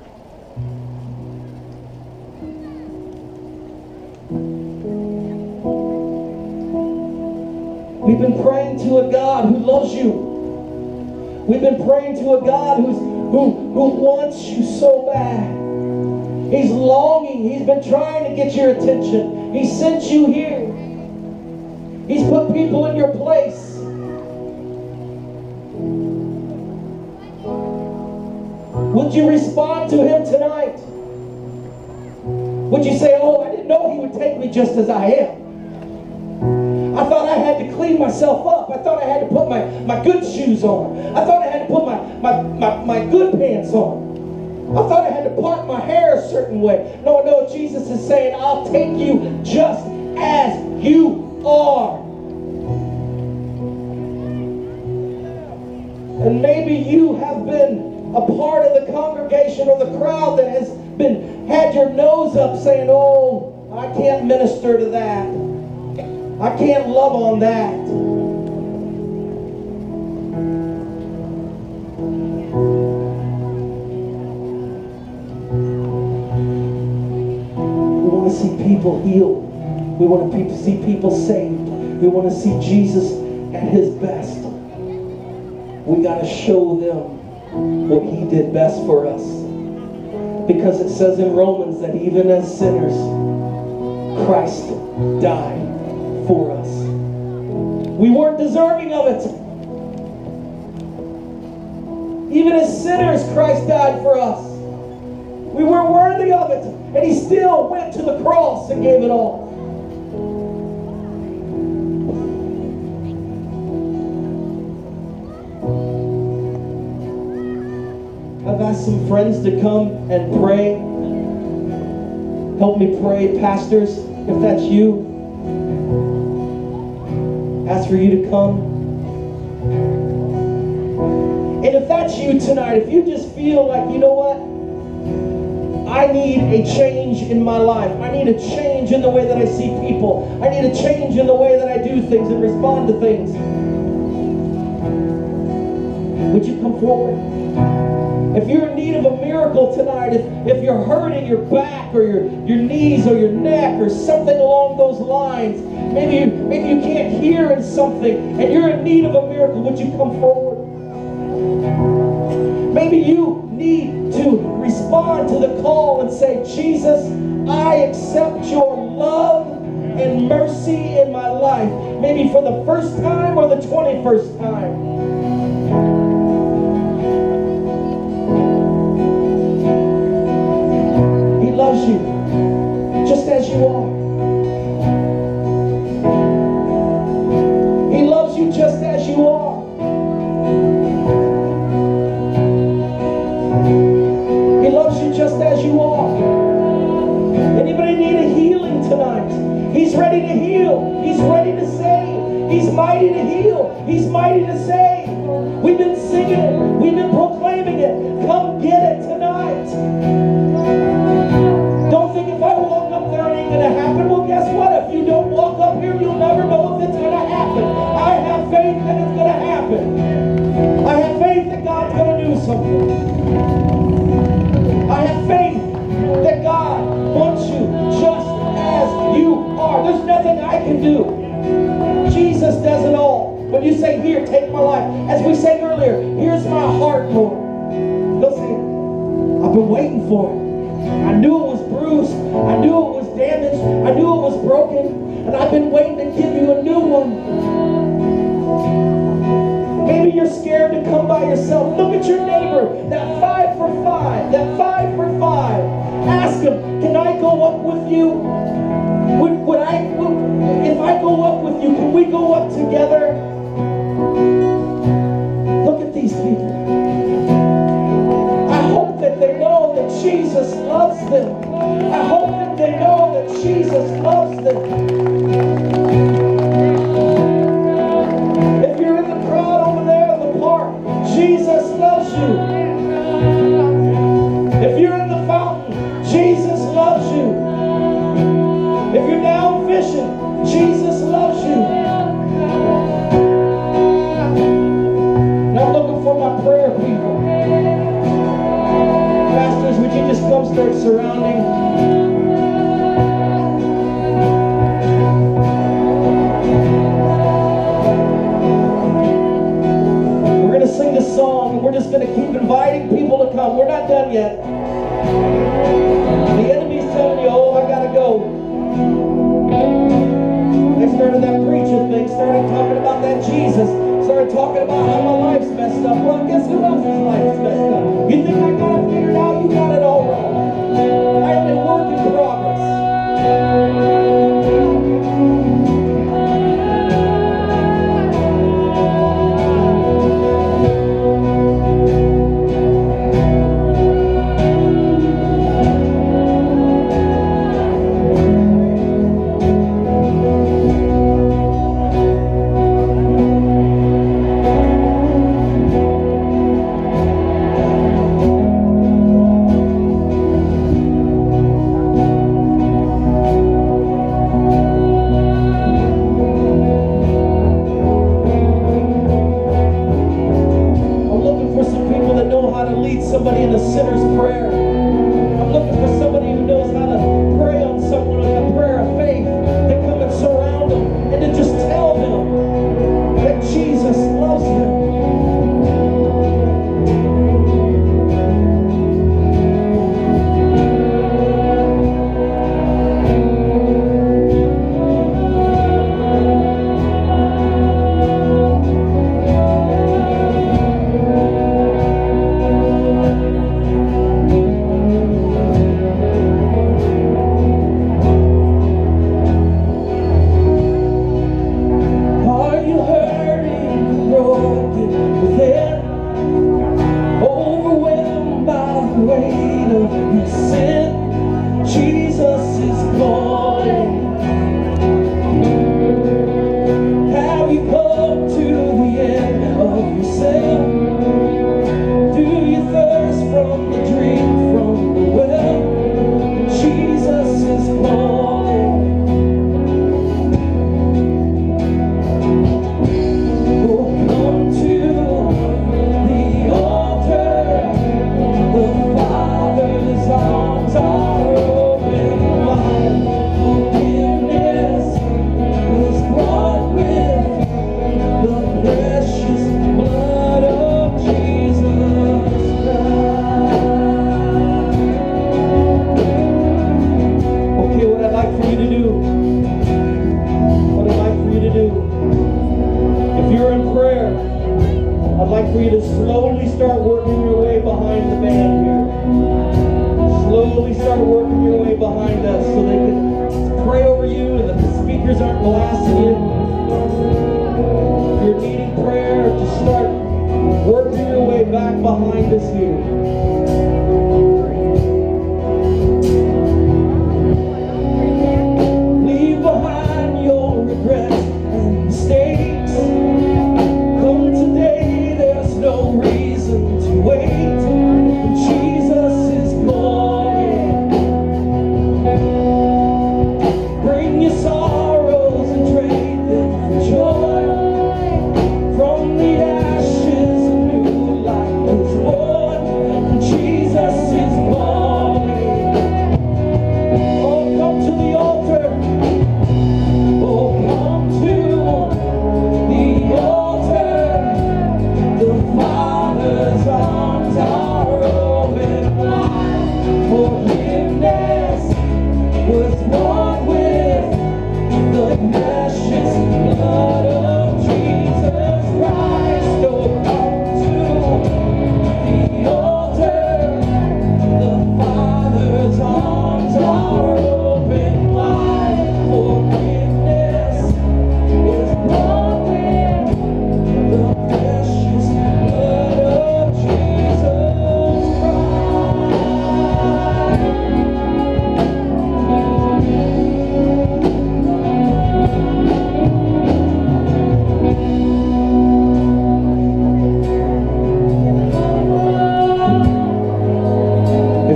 We've been praying to a God who loves you. We've been praying to a God who's who, who wants you so bad. He's longing. He's been trying to get your attention. He sent you here. He's put people in your place. Would you respond to him tonight? Would you say, Oh, I didn't know he would take me just as I am? I thought I had to clean myself up. I thought I had to put my, my good shoes on. I thought put my, my, my, my good pants on. I thought I had to part my hair a certain way. No, no, Jesus is saying, I'll take you just as you are. And maybe you have been a part of the congregation or the crowd that has been had your nose up saying, Oh, I can't minister to that. I can't love on that. to see people healed. We want to see people saved. We want to see Jesus at his best. We got to show them what he did best for us. Because it says in Romans that even as sinners, Christ died for us. We weren't deserving of it. Even as sinners, Christ died for us. We weren't worthy of it. And he still went to the cross and gave it all. I've asked some friends to come and pray. Help me pray, pastors, if that's you. Ask for you to come. And if that's you tonight, if you just feel like, you know what? I need a change in my life. I need a change in the way that I see people. I need a change in the way that I do things and respond to things. Would you come forward? If you're in need of a miracle tonight, if, if you're hurting your back or your, your knees or your neck or something along those lines, maybe you, maybe you can't hear in something and you're in need of a miracle, would you come forward? Maybe you respond to the call and say, Jesus, I accept your love and mercy in my life, maybe for the first time or the 21st time. He loves you just as you are.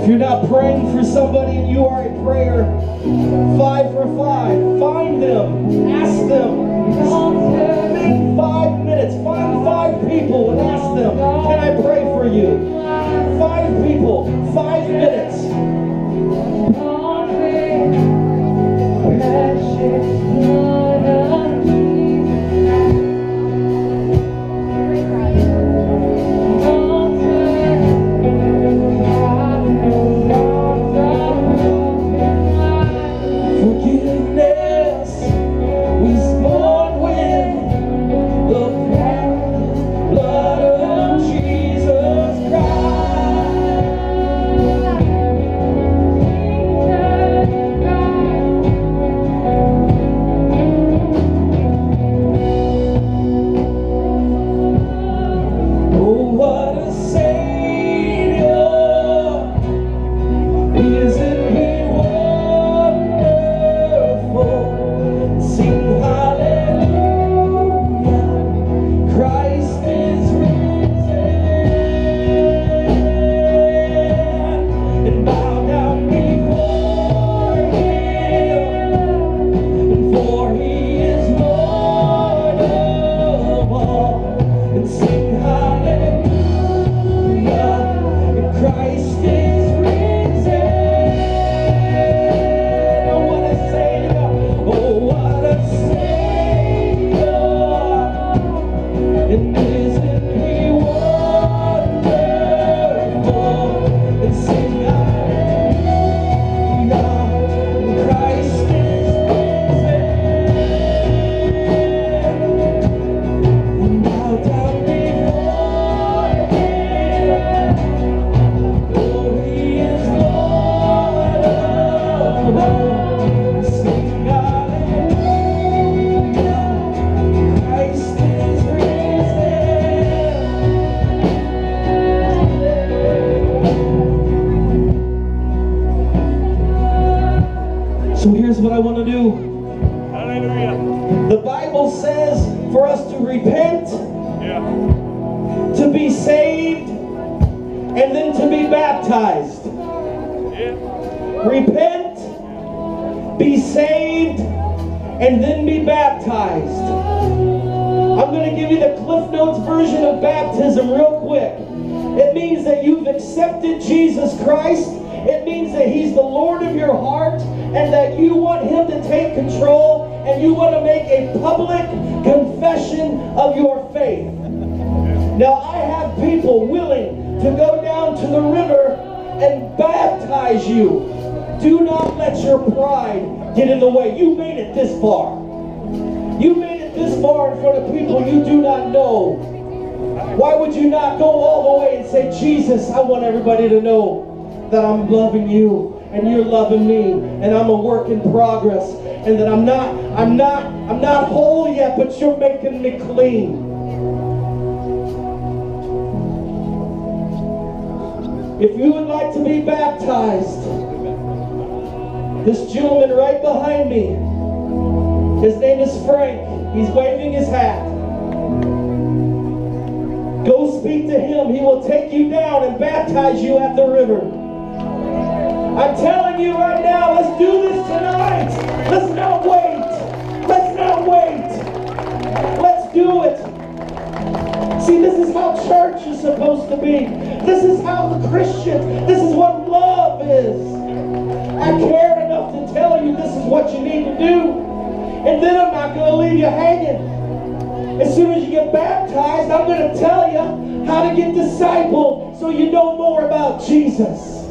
If you're not praying for somebody and you are a prayer, five for five, find them, ask them. Five minutes, find five people and ask them, can I pray for you? Five people, five minutes. That I'm loving you and you're loving me and I'm a work in progress and that I'm not, I'm not, I'm not whole yet, but you're making me clean. If you would like to be baptized, this gentleman right behind me, his name is Frank. He's waving his hat. Go speak to him. He will take you down and baptize you at the river. I'm telling you right now, let's do this tonight. Let's not wait. Let's not wait. Let's do it. See, this is how church is supposed to be. This is how the Christian, this is what love is. I care enough to tell you this is what you need to do. And then I'm not going to leave you hanging. As soon as you get baptized, I'm going to tell you how to get discipled so you know more about Jesus.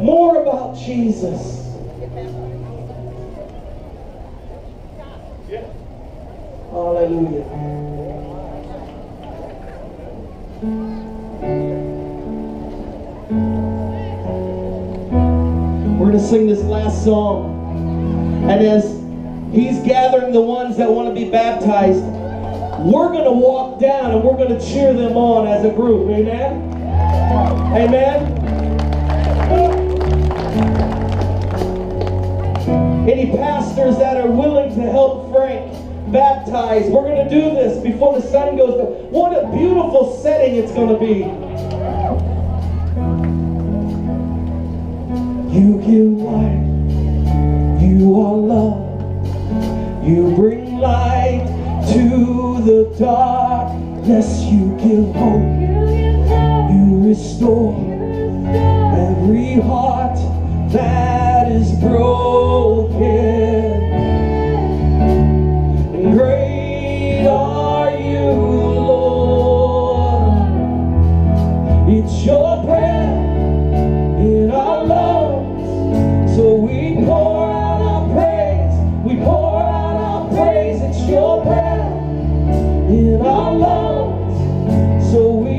More about Jesus. Hallelujah. We're going to sing this last song. And as he's gathering the ones that want to be baptized, we're going to walk down and we're going to cheer them on as a group. Amen? Amen? any pastors that are willing to help Frank baptize. We're going to do this before the sun goes down. What a beautiful setting it's going to be. You give life. you are love, you bring light to the darkness, you give hope, you restore every heart that is broken. And great are you, Lord. It's your breath in our lungs. So we pour out our praise. We pour out our praise. It's your breath in our lungs. So we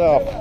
myself.